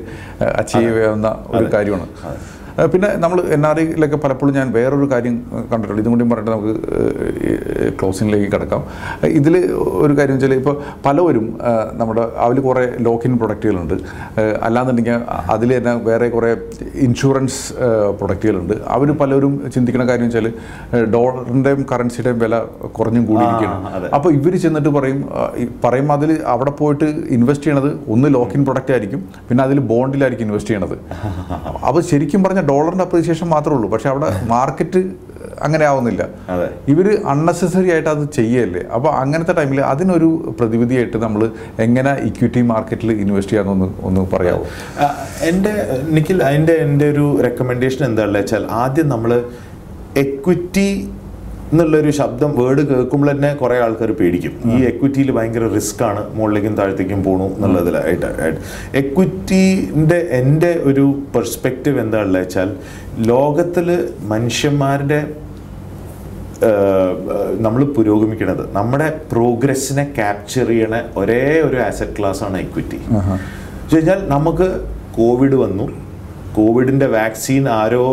അച്ചീവ് ചെയ്യാവുന്ന ഒരു കാര്യമാണ്. പിന്നെ നമ്മൾ എൻ ആർ ഐയിലൊക്കെ പലപ്പോഴും ഞാൻ വേറൊരു കാര്യം കണ്ടിട്ടുള്ളൂ കണ്ടിട്ടുണ്ട്. ഇതും കൂടി പറഞ്ഞിട്ട് നമുക്ക് ക്ലോസിങ്ങിലേക്ക് കിടക്കാം. ഇതിൽ ഒരു കാര്യം വെച്ചാൽ ഇപ്പോൾ പലവരും നമ്മുടെ അതിൽ കുറേ ലോക്കിൻ പ്രൊഡക്റ്റുകളുണ്ട്. അല്ലാന്നുണ്ടെങ്കിൽ അതിൽ തന്നെ വേറെ കുറേ ഇൻഷുറൻസ് പ്രൊഡക്റ്റുകളുണ്ട്. അവർ പലരും ചിന്തിക്കുന്ന കാര്യം വെച്ചാൽ ഡോളറിന്റെയും കറൻസിയുടെയും വില കുറഞ്ഞും കൂടിയിരിക്കുകയാണ്. അപ്പോൾ ഇവർ ചെന്നിട്ട് പറയും പറയും അതിൽ അവിടെ പോയിട്ട് ഇൻവെസ്റ്റ് ചെയ്യണത് ഒന്ന് ലോക്കിൻ പ്രൊഡക്റ്റ് ആയിരിക്കും. പിന്നെ അതിൽ ബോണ്ടിലായിരിക്കും ഇൻവെസ്റ്റ് ചെയ്യണത്. അപ്പോൾ ശരിക്കും പറഞ്ഞാൽ ഡോളറിന്റെ അപ്രീസിയേഷൻ മാത്രമേ ഉള്ളൂ. പക്ഷെ അവിടെ മാർക്കറ്റ് അങ്ങനെ ആവുന്നില്ല. ഇവർ ഇവർ അൺനെസസറി ആയിട്ട് അത് ചെയ്യല്ലേ? അപ്പോൾ അങ്ങനത്തെ ടൈമിൽ അതിനൊരു പ്രതിവിധിയായിട്ട് നമ്മൾ എങ്ങനെ ഇക്വിറ്റി മാർക്കറ്റിൽ ഇൻവെസ്റ്റ് ചെയ്യാമെന്നൊന്ന് ഒന്ന് പറയാമോ എന്റെ നിഖിൽ അതിന്റെ എന്റെ ഒരു റെക്കമെൻഡേഷൻ എന്താണെന്ന് വെച്ചാൽ ആദ്യം നമ്മൾ എക്വിറ്റി എന്നുള്ളൊരു ശബ്ദം വേർഡ് കേൾക്കുമ്പോൾ തന്നെ കുറേ ആൾക്കാർ പേടിക്കും. ഈ എക്വിറ്റിയിൽ ഭയങ്കര റിസ്ക് ആണ് മുകളിലേക്കും താഴത്തേക്കും പോണു എന്നുള്ളതിലായിട്ട് എക്വിറ്റീന്റെ എന്റെ ഒരു പെർസ്പെക്റ്റീവ് എന്താണെന്ന് വെച്ചാൽ ലോകത്തിൽ മനുഷ്യന്മാരുടെ നമ്മൾ പുരോഗമിക്കുന്നത് നമ്മുടെ പ്രോഗ്രസ്സിനെ ക്യാപ്ചർ ചെയ്യണ ഒരേ ഒരു ആസറ്റ് ക്ലാസ് ആണ് എക്വിറ്റി വെച്ച് കഴിഞ്ഞാൽ നമുക്ക് കോവിഡ് വന്നു. കോവിഡിന്റെ വാക്സിൻ ആരോ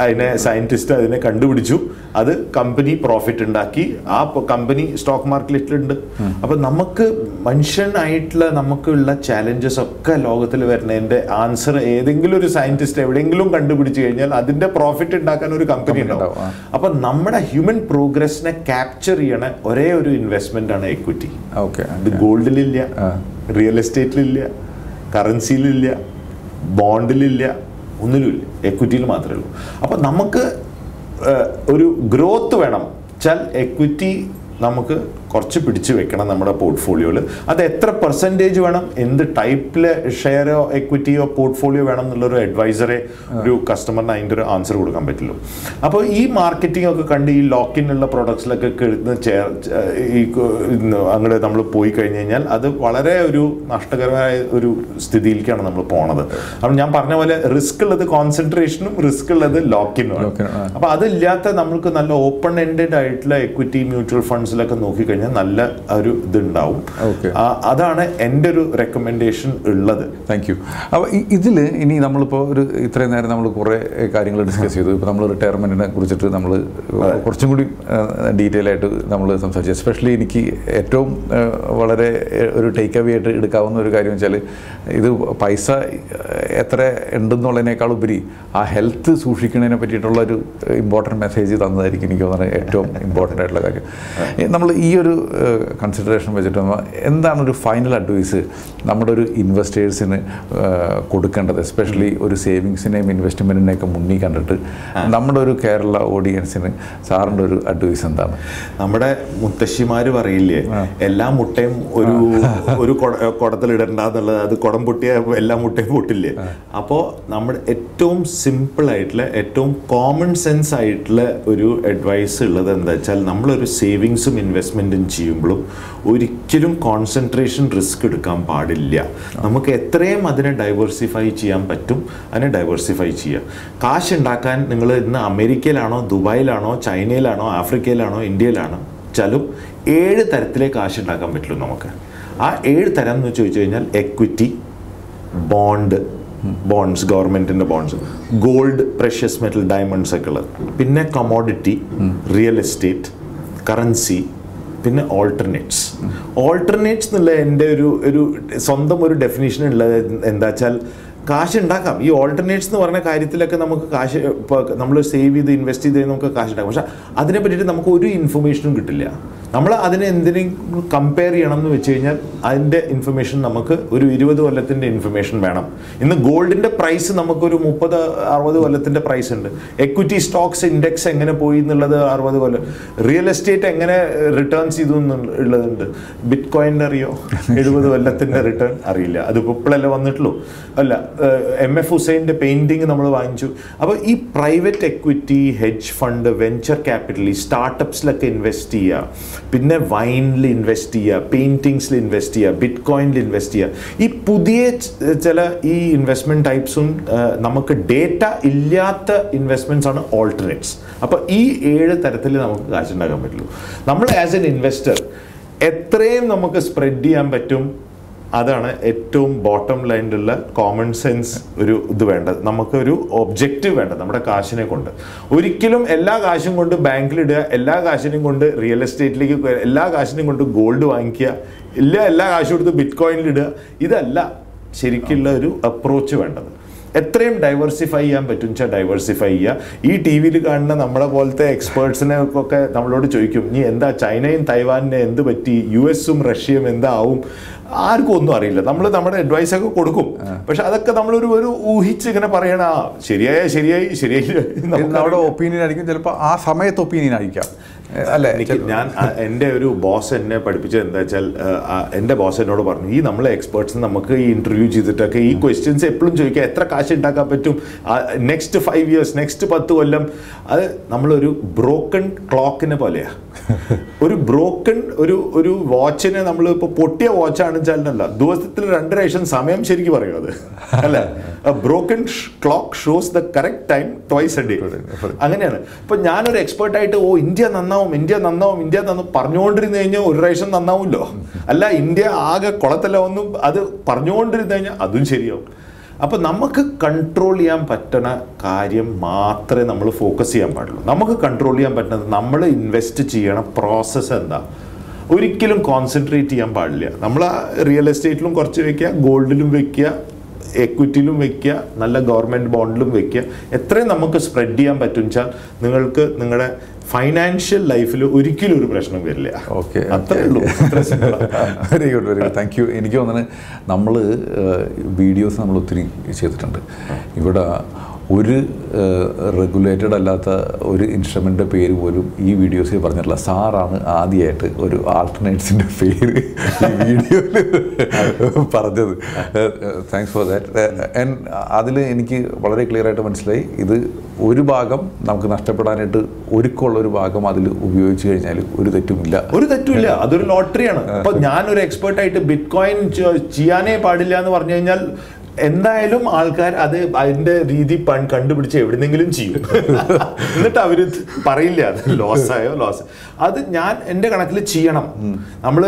അതിനെ സയന്റിസ്റ്റ് അതിനെ കണ്ടുപിടിച്ചു. അത് കമ്പനി പ്രോഫിറ്റ് ഉണ്ടാക്കി ആ കമ്പനി സ്റ്റോക്ക് മാർക്കറ്റിലുണ്ട് അപ്പൊ നമുക്ക് മനുഷ്യനായിട്ടുള്ള നമുക്കുള്ള ചാലഞ്ചസ് ഒക്കെ ലോകത്തിൽ വരുന്നതിന്റെ ആൻസർ ഏതെങ്കിലും ഒരു സയന്റിസ്റ്റ് എവിടെയെങ്കിലും കണ്ടുപിടിച്ചു കഴിഞ്ഞാൽ അതിന്റെ പ്രോഫിറ്റ് ഉണ്ടാക്കാൻ ഒരു കമ്പനി ഉണ്ടാവും. അപ്പൊ നമ്മുടെ ഹ്യൂമൻ പ്രോഗ്രസിനെ ക്യാപ്ചർ ചെയ്യണ ഒരേ ഒരു ഇൻവെസ്റ്റ്മെന്റ് ആണ് എക്വിറ്റി ഓക്കെ ഇത് ഗോൾഡിലില്ല. റിയൽ എസ്റ്റേറ്റിലില്ല കറൻസിയിലില്ല ബോണ്ടിലില്ല ഒന്നിലുമില്ല എക്വിറ്റിയിൽ മാത്രമേ ഉള്ളൂ. അപ്പോൾ നമുക്ക് ഒരു ഗ്രോത്ത് വേണം. വെച്ചാൽ എക്വിറ്റി നമുക്ക് കുറച്ച് പിടിച്ചു വെക്കണം നമ്മുടെ പോർട്ട്ഫോളിയോയിൽ അത് എത്ര പെർസെന്റേജ് വേണം? എന്ത് ടൈപ്പിലെ ഷെയറോ എക്വിറ്റിയോ പോർട്ട്ഫോളിയോ വേണം എന്നുള്ളൊരു അഡ്വൈസറെ ഒരു കസ്റ്റമറിന് അതിന്റെ ഒരു ആൻസർ കൊടുക്കാൻ പറ്റുള്ളൂ. അപ്പോൾ ഈ മാർക്കറ്റിംഗ് ഒക്കെ കണ്ട് ഈ ലോക്കിൻ ഉള്ള പ്രൊഡക്ട്സിലൊക്കെ കിടന്ന് ചേർ ഈ അങ്ങോട്ട് നമ്മൾ പോയി കഴിഞ്ഞ് കഴിഞ്ഞാൽ അത് വളരെ ഒരു നഷ്ടകരമായ ഒരു സ്ഥിതിയിലേക്കാണ് നമ്മൾ പോണത്. അപ്പം ഞാൻ പറഞ്ഞ പോലെ റിസ്ക് ഉള്ളത് കോൺസെൻട്രേഷനും റിസ്ക് ഉള്ളത് ലോക്കിനും അപ്പം. അതില്ലാത്ത നമ്മൾക്ക് നല്ല ഓപ്പൺ എൻഡഡ് ആയിട്ടുള്ള എക്വിറ്റി മ്യൂച്വൽ ഫണ്ട്സിലൊക്കെ നോക്കിക്കഴിഞ്ഞാൽ നല്ല ഒരു ഇതുണ്ടാവും. അതാണ് എന്റെ ഒരു റെക്കമെൻഡേഷൻ ഉള്ളത് താങ്ക് യു അപ്പോൾ ഇതിൽ ഇനി നമ്മളിപ്പോൾ ഒരു ഇത്രയും നേരം നമ്മൾ കുറേ കാര്യങ്ങൾ ഡിസ്കസ് ചെയ്തു. ഇപ്പോൾ നമ്മൾ റിട്ടയർമെന്റിനെ കുറിച്ചിട്ട് നമ്മൾ കുറച്ചും കൂടി ഡീറ്റെയിൽ ആയിട്ട് നമ്മൾ സംസാരിച്ചു. എസ്പെഷ്യലി എനിക്ക് ഏറ്റവും വളരെ ഒരു ടേക്ക് അവേ ആയിട്ട് എടുക്കാവുന്ന ഒരു കാര്യം വെച്ചാൽ ഇത് പൈസ എത്ര ഉണ്ടെന്നുള്ളതിനേക്കാൾ ഉപരി ആ ഹെൽത്ത് സൂക്ഷിക്കുന്നതിനെ പറ്റിയിട്ടുള്ള ഒരു ഇമ്പോർട്ടന്റ് മെസ്സേജ് തന്നതായിരിക്കും എനിക്ക് തോന്നുന്നത് ഏറ്റവും ഇമ്പോർട്ടന്റ് ആയിട്ടുള്ള കാര്യം. നമ്മൾ ഈ ഒരു കൺസിഡറേഷൻ വെച്ചിട്ട് എന്താണ് ഒരു ഫൈനൽ അഡ്വൈസ് നമ്മുടെ ഒരു ഇൻവെസ്റ്റേഴ്സിന് കൊടുക്കേണ്ടത്? എസ്പെഷ്യലി ഒരു സേവിങ്സിനെയും ഇൻവെസ്റ്റ്മെന്റിനെയൊക്കെ മുന്നിൽ കണ്ടിട്ട് നമ്മുടെ ഒരു കേരള ഓഡിയൻസിന് സാറിന്റെ ഒരു അഡ്വൈസ് എന്താണ്? നമ്മുടെ മുത്തശ്ശിമാർ പറയില്ലേ എല്ലാ മുട്ടയും ഒരു ഒരു കൊട- കുടത്തിൽ ഇടണ്ടെന്നുള്ളത് അത് കുടം പൊട്ടിയ എല്ലാ മുട്ടയും പൊട്ടില്ലേ? അപ്പോൾ നമ്മുടെ ഏറ്റവും സിമ്പിളായിട്ടുള്ള ഏറ്റവും കോമൺ സെൻസ് ആയിട്ടുള്ള ഒരു അഡ്വൈസ് ഉള്ളത് എന്താ വെച്ചാൽ നമ്മളൊരു സേവിങ്സും ഇൻവെസ്റ്റ്മെന്റും ചെയ്യുമ്പോഴും ഒരിക്കലും കോൺസെൻട്രേഷൻ റിസ്ക് എടുക്കാൻ പാടില്ല. നമുക്ക് എത്രയും അതിനെ ഡൈവേഴ്സിഫൈ ചെയ്യാൻ പറ്റും. അതിനെ ഡൈവേഴ്സിഫൈ ചെയ്യുക കാശ് ഉണ്ടാക്കാൻ നിങ്ങൾ ഇന്ന് അമേരിക്കയിലാണോ ദുബായിലാണോ ചൈനയിലാണോ ആഫ്രിക്കയിലാണോ ഇന്ത്യയിലാണോ വെച്ചാലും ഏഴ് തരത്തിലെ കാശ് ഉണ്ടാക്കാൻ പറ്റുള്ളൂ നമുക്ക്. ആ ഏഴ് തരം എന്ന് ചോദിച്ചു കഴിഞ്ഞാൽ എക്വിറ്റി ബോണ്ട് ബോണ്ട്സ് ഗവൺമെന്റിന്റെ bonds gold precious metal diamonds ഒക്കെ ഉള്ളത്. പിന്നെ കമോഡിറ്റി റിയൽ എസ്റ്റേറ്റ് കറൻസി പിന്നെ ഓൾട്ടർനേറ്റ്സ് ഓൾട്ടർനേറ്റ്സ് എന്നുള്ള എന്റെ ഒരു ഒരു സ്വന്തം ഒരു ഡെഫിനേഷൻ ഉള്ളത് എന്താ വെച്ചാൽ കാശ് ഉണ്ടാക്കാം. ഈ ഓൾട്ടർനേറ്റ്സ് എന്ന് പറഞ്ഞ കാര്യത്തിലൊക്കെ നമുക്ക് കാശ് ഇപ്പോൾ നമ്മൾ സേവ് ചെയ്ത് ഇൻവെസ്റ്റ് ചെയ്ത് നമുക്ക് കാശ് ഉണ്ടാക്കാം. പക്ഷേ അതിനെ പറ്റിയിട്ട് നമുക്ക് ഒരു ഇൻഫർമേഷനും കിട്ടില്ല. നമ്മൾ അതിനെ എന്തിനും കമ്പയർ ചെയ്യണം എന്ന് വെച്ച് കഴിഞ്ഞാൽ അതിന്റെ ഇൻഫർമേഷൻ നമുക്ക് ഒരു ഇരുപത് കൊല്ലത്തിന്റെ ഇൻഫർമേഷൻ വേണം. ഇന്ന് ഗോൾഡിന്റെ പ്രൈസ് നമുക്കൊരു മുപ്പത് അറുപത് കൊല്ലത്തിന്റെ പ്രൈസ് ഉണ്ട്. എക്വിറ്റി സ്റ്റോക്സ് ഇൻഡെക്സ് എങ്ങനെ പോയി എന്നുള്ളത് അറുപത് കൊല്ലം റിയൽ എസ്റ്റേറ്റ് എങ്ങനെ റിട്ടേൺസ് ചെയ്തു എന്നുള്ളതുണ്ട് ബിറ്റ് കോയിൻ അറിയോ? എഴുപത് കൊല്ലത്തിന്റെ റിട്ടേൺ അറിയില്ല. അത് ഇപ്പോഴല്ലേ വന്നിട്ടുള്ളൂ. അല്ല എം എഫ് ഹുസൈന്റെ പെയിന്റിങ് നമ്മൾ വാങ്ങിച്ചു. അപ്പോൾ ഈ private equity hedge fund venture capital ഈ സ്റ്റാർട്ടപ്സിലൊക്കെ ഇൻവെസ്റ്റ് ചെയ്യുക. പിന്നെ വൈനിൽ ഇൻവെസ്റ്റ് ചെയ്യുക പെയിന്റിങ്സിൽ ഇൻവെസ്റ്റ് ചെയ്യുക ബിറ്റ് കോയിനിൽ ഇൻവെസ്റ്റ് ചെയ്യുക. ഈ പുതിയ ചില ഈ ഇൻവെസ്റ്റ്മെന്റ് ടൈപ്സും നമുക്ക് ഡേറ്റ ഇല്ലാത്ത ഇൻവെസ്റ്റ്മെന്റ്സ് ആണ് ഓൾട്ടർനേറ്റ്സ്. അപ്പോൾ ഈ ഏഴ് തരത്തിൽ നമുക്ക് കാശുണ്ടാക്കാൻ പറ്റുള്ളൂ. നമ്മൾ ആസ് എൻ ഇൻവെസ്റ്റർ എത്രയും നമുക്ക് സ്പ്രെഡ് ചെയ്യാൻ പറ്റും? അതാണ് ഏറ്റവും ബോട്ടം ലൈനിലുള്ള കോമൺ സെൻസ് ഒരു ഇത് വേണ്ടത്. നമുക്കൊരു ഒബ്ജക്റ്റീവ് വേണ്ടത് നമ്മുടെ കാശിനെ കൊണ്ട്. ഒരിക്കലും എല്ലാ കാശും കൊണ്ട് ബാങ്കിലിടുക എല്ലാ കാശിനെയും കൊണ്ട് റിയൽ എസ്റ്റേറ്റിലേക്ക് എല്ലാ കാശിനെയും കൊണ്ട് ഗോൾഡ് വാങ്ങിക്കുക ഇല്ല എല്ലാ കാശും കൊടുത്ത് ബിറ്റ് കോയിനിലിടുക ഇതല്ല ശരിക്കുള്ള ഒരു അപ്രോച്ച് വേണ്ടത്. എത്രയും ഡൈവേഴ്സിഫൈ ചെയ്യാൻ പറ്റും വെച്ചാൽ ഡൈവേഴ്സിഫൈ ചെയ്യുക ഈ ടി വിയിൽ കാണുന്ന നമ്മളെ പോലത്തെ എക്സ്പേർട്സിനെ ഒക്കെ നമ്മളോട് ചോദിക്കും നീ എന്താ ചൈനയും തൈവാനിനെ എന്ത് പറ്റി? യു എസും റഷ്യയും എന്താവും? ആർക്കും ഒന്നും അറിയില്ല. നമ്മൾ നമ്മുടെ അഡ്വൈസ് ഒക്കെ കൊടുക്കും. പക്ഷെ അതൊക്കെ നമ്മളൊരു ഒരു ഊഹിച്ച് ഇങ്ങനെ പറയണ ശരിയായ ശരിയായി ശരിയായി നമ്മുടെ ഒപ്പീനിയൻ ആയിരിക്കും. ചിലപ്പോൾ ആ സമയത്ത് ഒപ്പീനിയൻ ആയിരിക്കാം. അല്ല? ഞാൻ എന്റെ ഒരു ബോസ് എന്നെ പഠിപ്പിച്ചത് എന്താ വെച്ചാൽ എന്റെ ബോസ് എന്നോട് പറഞ്ഞു ഈ നമ്മളെ എക്സ്പേർട്സ് നമുക്ക് ഈ ഇന്റർവ്യൂ ചെയ്തിട്ടൊക്കെ ഈ ക്വസ്റ്റ്യൻസ് എപ്പോഴും ചോദിക്കുക എത്ര കാശ് ഉണ്ടാക്കാൻ പറ്റും? നെക്സ്റ്റ് ഫൈവ് ഇയേഴ്സ് നെക്സ്റ്റ് പത്ത് കൊല്ലം. അത് നമ്മളൊരു ബ്രോക്കൺ ക്ലോക്കിനെ പോലെയാ. ഒരു ബ്രോക്കൺ ഒരു ഒരു വാച്ചിനെ നമ്മൾ ഇപ്പോൾ പൊട്ടിയ വാച്ചാണെന്ന് വെച്ചാലല്ല ദിവസത്തിൽ രണ്ട് പ്രാവശ്യം സമയം ശരിക്കും പറയുന്നത്. അല്ല? Broken clock shows the correct time twice a day അങ്ങനെയാണ്. ഇപ്പൊ ഞാനൊരു എക്സ്പേർട്ട് ആയിട്ട് ഓ ഇന്ത്യ നന്നാവും ഇന്ത്യ നന്നാവും ഇന്ത്യ നന്നാവും പറഞ്ഞുകൊണ്ടിരുന്നു കഴിഞ്ഞാൽ ഒരു പ്രാവശ്യം നന്നാവുമല്ലോ അല്ല ഇന്ത്യ ആകെ കുളത്തല്ല ഒന്നും അത് പറഞ്ഞുകൊണ്ടിരുന്നു കഴിഞ്ഞാൽ അതും ശരിയാവും. അപ്പൊ നമുക്ക് കൺട്രോൾ ചെയ്യാൻ പറ്റണ കാര്യം മാത്രമേ നമ്മൾ ഫോക്കസ് ചെയ്യാൻ പാടുള്ളൂ. നമുക്ക് കൺട്രോൾ ചെയ്യാൻ പറ്റുന്നത് നമ്മൾ ഇൻവെസ്റ്റ് ചെയ്യണ പ്രോസസ്സ് എന്താ? ഒരിക്കലും കോൺസെൻട്രേറ്റ് ചെയ്യാൻ പാടില്ല. നമ്മൾ റിയൽ എസ്റ്റേറ്റിലും കുറച്ച് വെക്കുക ഗോൾഡിലും വെക്കുക എക്വിറ്റിയിലും വെക്കുക നല്ല ഗവൺമെന്റ് ബോണ്ടിലും വെക്കുക എത്രയും നമുക്ക് സ്പ്രെഡ് ചെയ്യാൻ പറ്റും വെച്ചാൽ നിങ്ങൾക്ക് നിങ്ങളുടെ ഫൈനാൻഷ്യൽ ലൈഫിൽ ഒരിക്കലും ഒരു പ്രശ്നം വരില്ല. ഓക്കെ അത്രേ ഉള്ളൂ. Very good very good thank you എനിക്ക് തോന്നുന്നത് നമ്മൾ വീഡിയോസ് നമ്മൾ ഒത്തിരി ചെയ്തിട്ടുണ്ട്. ഇവിടെ ഒരു റെഗുലേറ്റഡ് അല്ലാത്ത ഒരു ഇൻസ്ട്രുമെന്റിന്റെ പേര് പോലും ഈ വീഡിയോസിൽ പറഞ്ഞിട്ടില്ല. സാറാണ് ആദ്യമായിട്ട് ഒരു ആൾട്ടർനേറ്റ്സിന്റെ പേര് ഈ വീഡിയോയിൽ പറഞ്ഞത്. താങ്ക്സ് ഫോർ ദാറ്റ് ആൻഡ് അതിൽ എനിക്ക് വളരെ ക്ലിയർ ആയിട്ട് മനസ്സിലായി. ഇത് ഒരു ഭാഗം നമുക്ക് നഷ്ടപ്പെടാനായിട്ട് ഒരുക്കമുള്ള ഒരു ഭാഗം അതിൽ ഉപയോഗിച്ച് കഴിഞ്ഞാൽ ഒരു തെറ്റുമില്ല. ഒരു തെറ്റുമില്ല. അതൊരു ലോട്ടറിയാണ് അപ്പൊ ഞാനൊരു എക്സ്പേർട്ടായിട്ട് ബിറ്റ് കോയിൻ ചെയ്യാനേ പാടില്ല എന്ന് പറഞ്ഞു കഴിഞ്ഞാൽ എന്തായാലും ആൾക്കാർ അത് അതിന്റെ രീതി കണ്ടുപിടിച്ച് എവിടെന്നെങ്കിലും ചെയ്യും. എന്നിട്ട് അവർ പറയില്ല അത് ലോസ് ആയോ ലോസ് അത് ഞാൻ എന്റെ കണക്കിൽ ചെയ്യണം. നമ്മൾ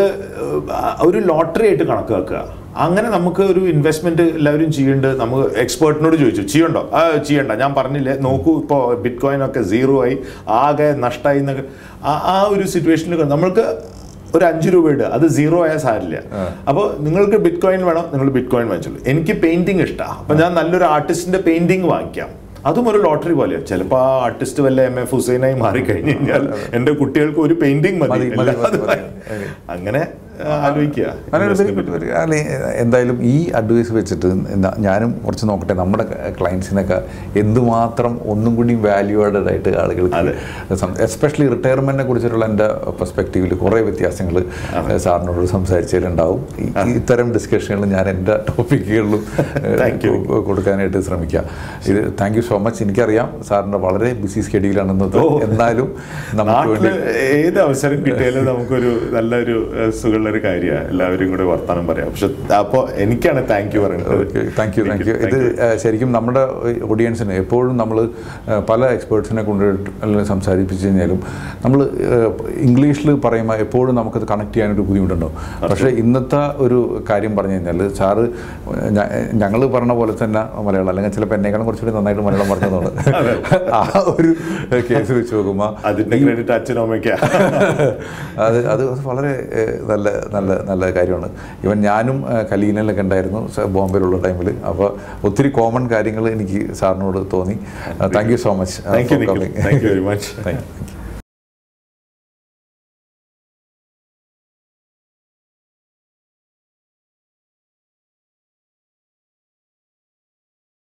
ഒരു ലോട്ടറി ആയിട്ട് കണക്കാക്കുക അങ്ങനെ നമുക്ക് ഒരു ഇൻവെസ്റ്റ്മെന്റ് എല്ലാവരും ചെയ്യേണ്ടത് നമുക്ക് എക്സ്പേർട്ടിനോട് ചോദിച്ചു ചെയ്യണ്ടോ? ആ ചെയ്യണ്ട ഞാൻ പറഞ്ഞില്ലേ നോക്കൂ ഇപ്പോൾ ബിറ്റ് കോയിൻ ഒക്കെ സീറോ ആയി ആകെ നഷ്ടമായി എന്നൊക്കെ. ആ ഒരു സിറ്റുവേഷനിൽ നമ്മൾക്ക് ഒരു അഞ്ച് രൂപ ഇടുക. അത് സീറോ ആയ സാരില്ല. അപ്പോൾ നിങ്ങൾക്ക് ബിറ്റ് കോയിൻ വേണം നിങ്ങൾ ബിറ്റ് കോയിൻ വാങ്ങിച്ചോളൂ. എനിക്ക് പെയിന്റിങ് ഇഷ്ടമാണ് അപ്പോൾ ഞാൻ നല്ലൊരു ആർട്ടിസ്റ്റിന്റെ പെയിന്റിങ് വാങ്ങിക്കാം. അതും ഒരു ലോട്ടറി പോലെയാണ് ചിലപ്പോൾ ആ ആർട്ടിസ്റ്റ് വല്ല എം എഫ് ഹുസൈനായി മാറി കഴിഞ്ഞ് കഴിഞ്ഞാൽ എന്റെ കുട്ടികൾക്ക് ഒരു പെയിന്റിങ് മതി. അങ്ങനെ ആലോചിക്കുക. അല്ലെ, എന്തായാലും ഈ അഡ്വൈസ് വെച്ചിട്ട് ഞാനും കുറച്ച് നോക്കട്ടെ നമ്മുടെ ക്ലയൻസിനൊക്കെ എന്തുമാത്രം ഒന്നും കൂടി വാല്യൂഡഡ് ആയിട്ട് ആളുകൾക്ക് എസ്പെഷ്യലി റിട്ടയർമെന്റിനെ കുറിച്ചിട്ടുള്ള എന്റെ പെർസ്പെക്റ്റീവിൽ കുറേ വ്യത്യാസങ്ങൾ സാറിനോട് സംസാരിച്ചതിലുണ്ടാവും. ഇത്തരം ഡിസ്കഷനുകൾ ഞാൻ എന്റെ ടോപ്പിക്കുകളിലും കൊടുക്കാനായിട്ട് ശ്രമിക്കാം ഇത് താങ്ക് യു സോ മച്ച് എനിക്കറിയാം സാറിന്റെ വളരെ ബിസി സ്കെഡ്യൂലാണെന്ന്. എന്നാലും നമുക്ക് ഏത് അവസരം കിട്ടിയാലും നമുക്കൊരു നല്ലൊരു ഏഹ്, സുഖമുള്ളൊരു കാര്യമാണ് എല്ലാവരും കൂടെ വർത്താനം പറയാം. പക്ഷെ അപ്പോൾ എനിക്കാണ് താങ്ക് യു പറയുന്നത്. താങ്ക് യു താങ്ക് യു ഇത് ശരിക്കും നമ്മുടെ ഓഡിയൻസിന് എപ്പോഴും നമ്മൾ പല എക്സ്പേർട്സിനെ കൊണ്ട് സംസാരിപ്പിച്ചു കഴിഞ്ഞാലും നമ്മൾ ഇംഗ്ലീഷിൽ പറയുമ്പോൾ എപ്പോഴും നമുക്കത് കണക്ട് ചെയ്യാനൊരു ബുദ്ധിമുട്ടുണ്ടാവും പക്ഷേ ഇന്നത്തെ ഒരു കാര്യം പറഞ്ഞു കഴിഞ്ഞാൽ സാറ് ഞങ്ങൾ പറഞ്ഞ പോലെ തന്നെ മലയാളം അല്ലെങ്കിൽ ചിലപ്പോൾ എന്നേക്കാളും കുറച്ചുകൂടി നന്നായിട്ട് മലയാളം പറഞ്ഞതാണ്. ആ ഒരു കേസ് വെച്ച് നോക്കുമ്പോൾ അതിന്റെ ക്രെഡിറ്റ് അച്ഛനും അത് അത് വളരെ നല്ല നല്ല നല്ല കാര്യമാണ്. ഇവൻ ഞാനും കലീനയിലൊക്കെ ഉണ്ടായിരുന്നു ബോംബെയിലുള്ള ടൈമിൽ അപ്പോൾ ഒത്തിരി കോമൺ കാര്യങ്ങൾ എനിക്ക് സാറിനോട് തോന്നി. Thank you so much thank you thank you very much thank you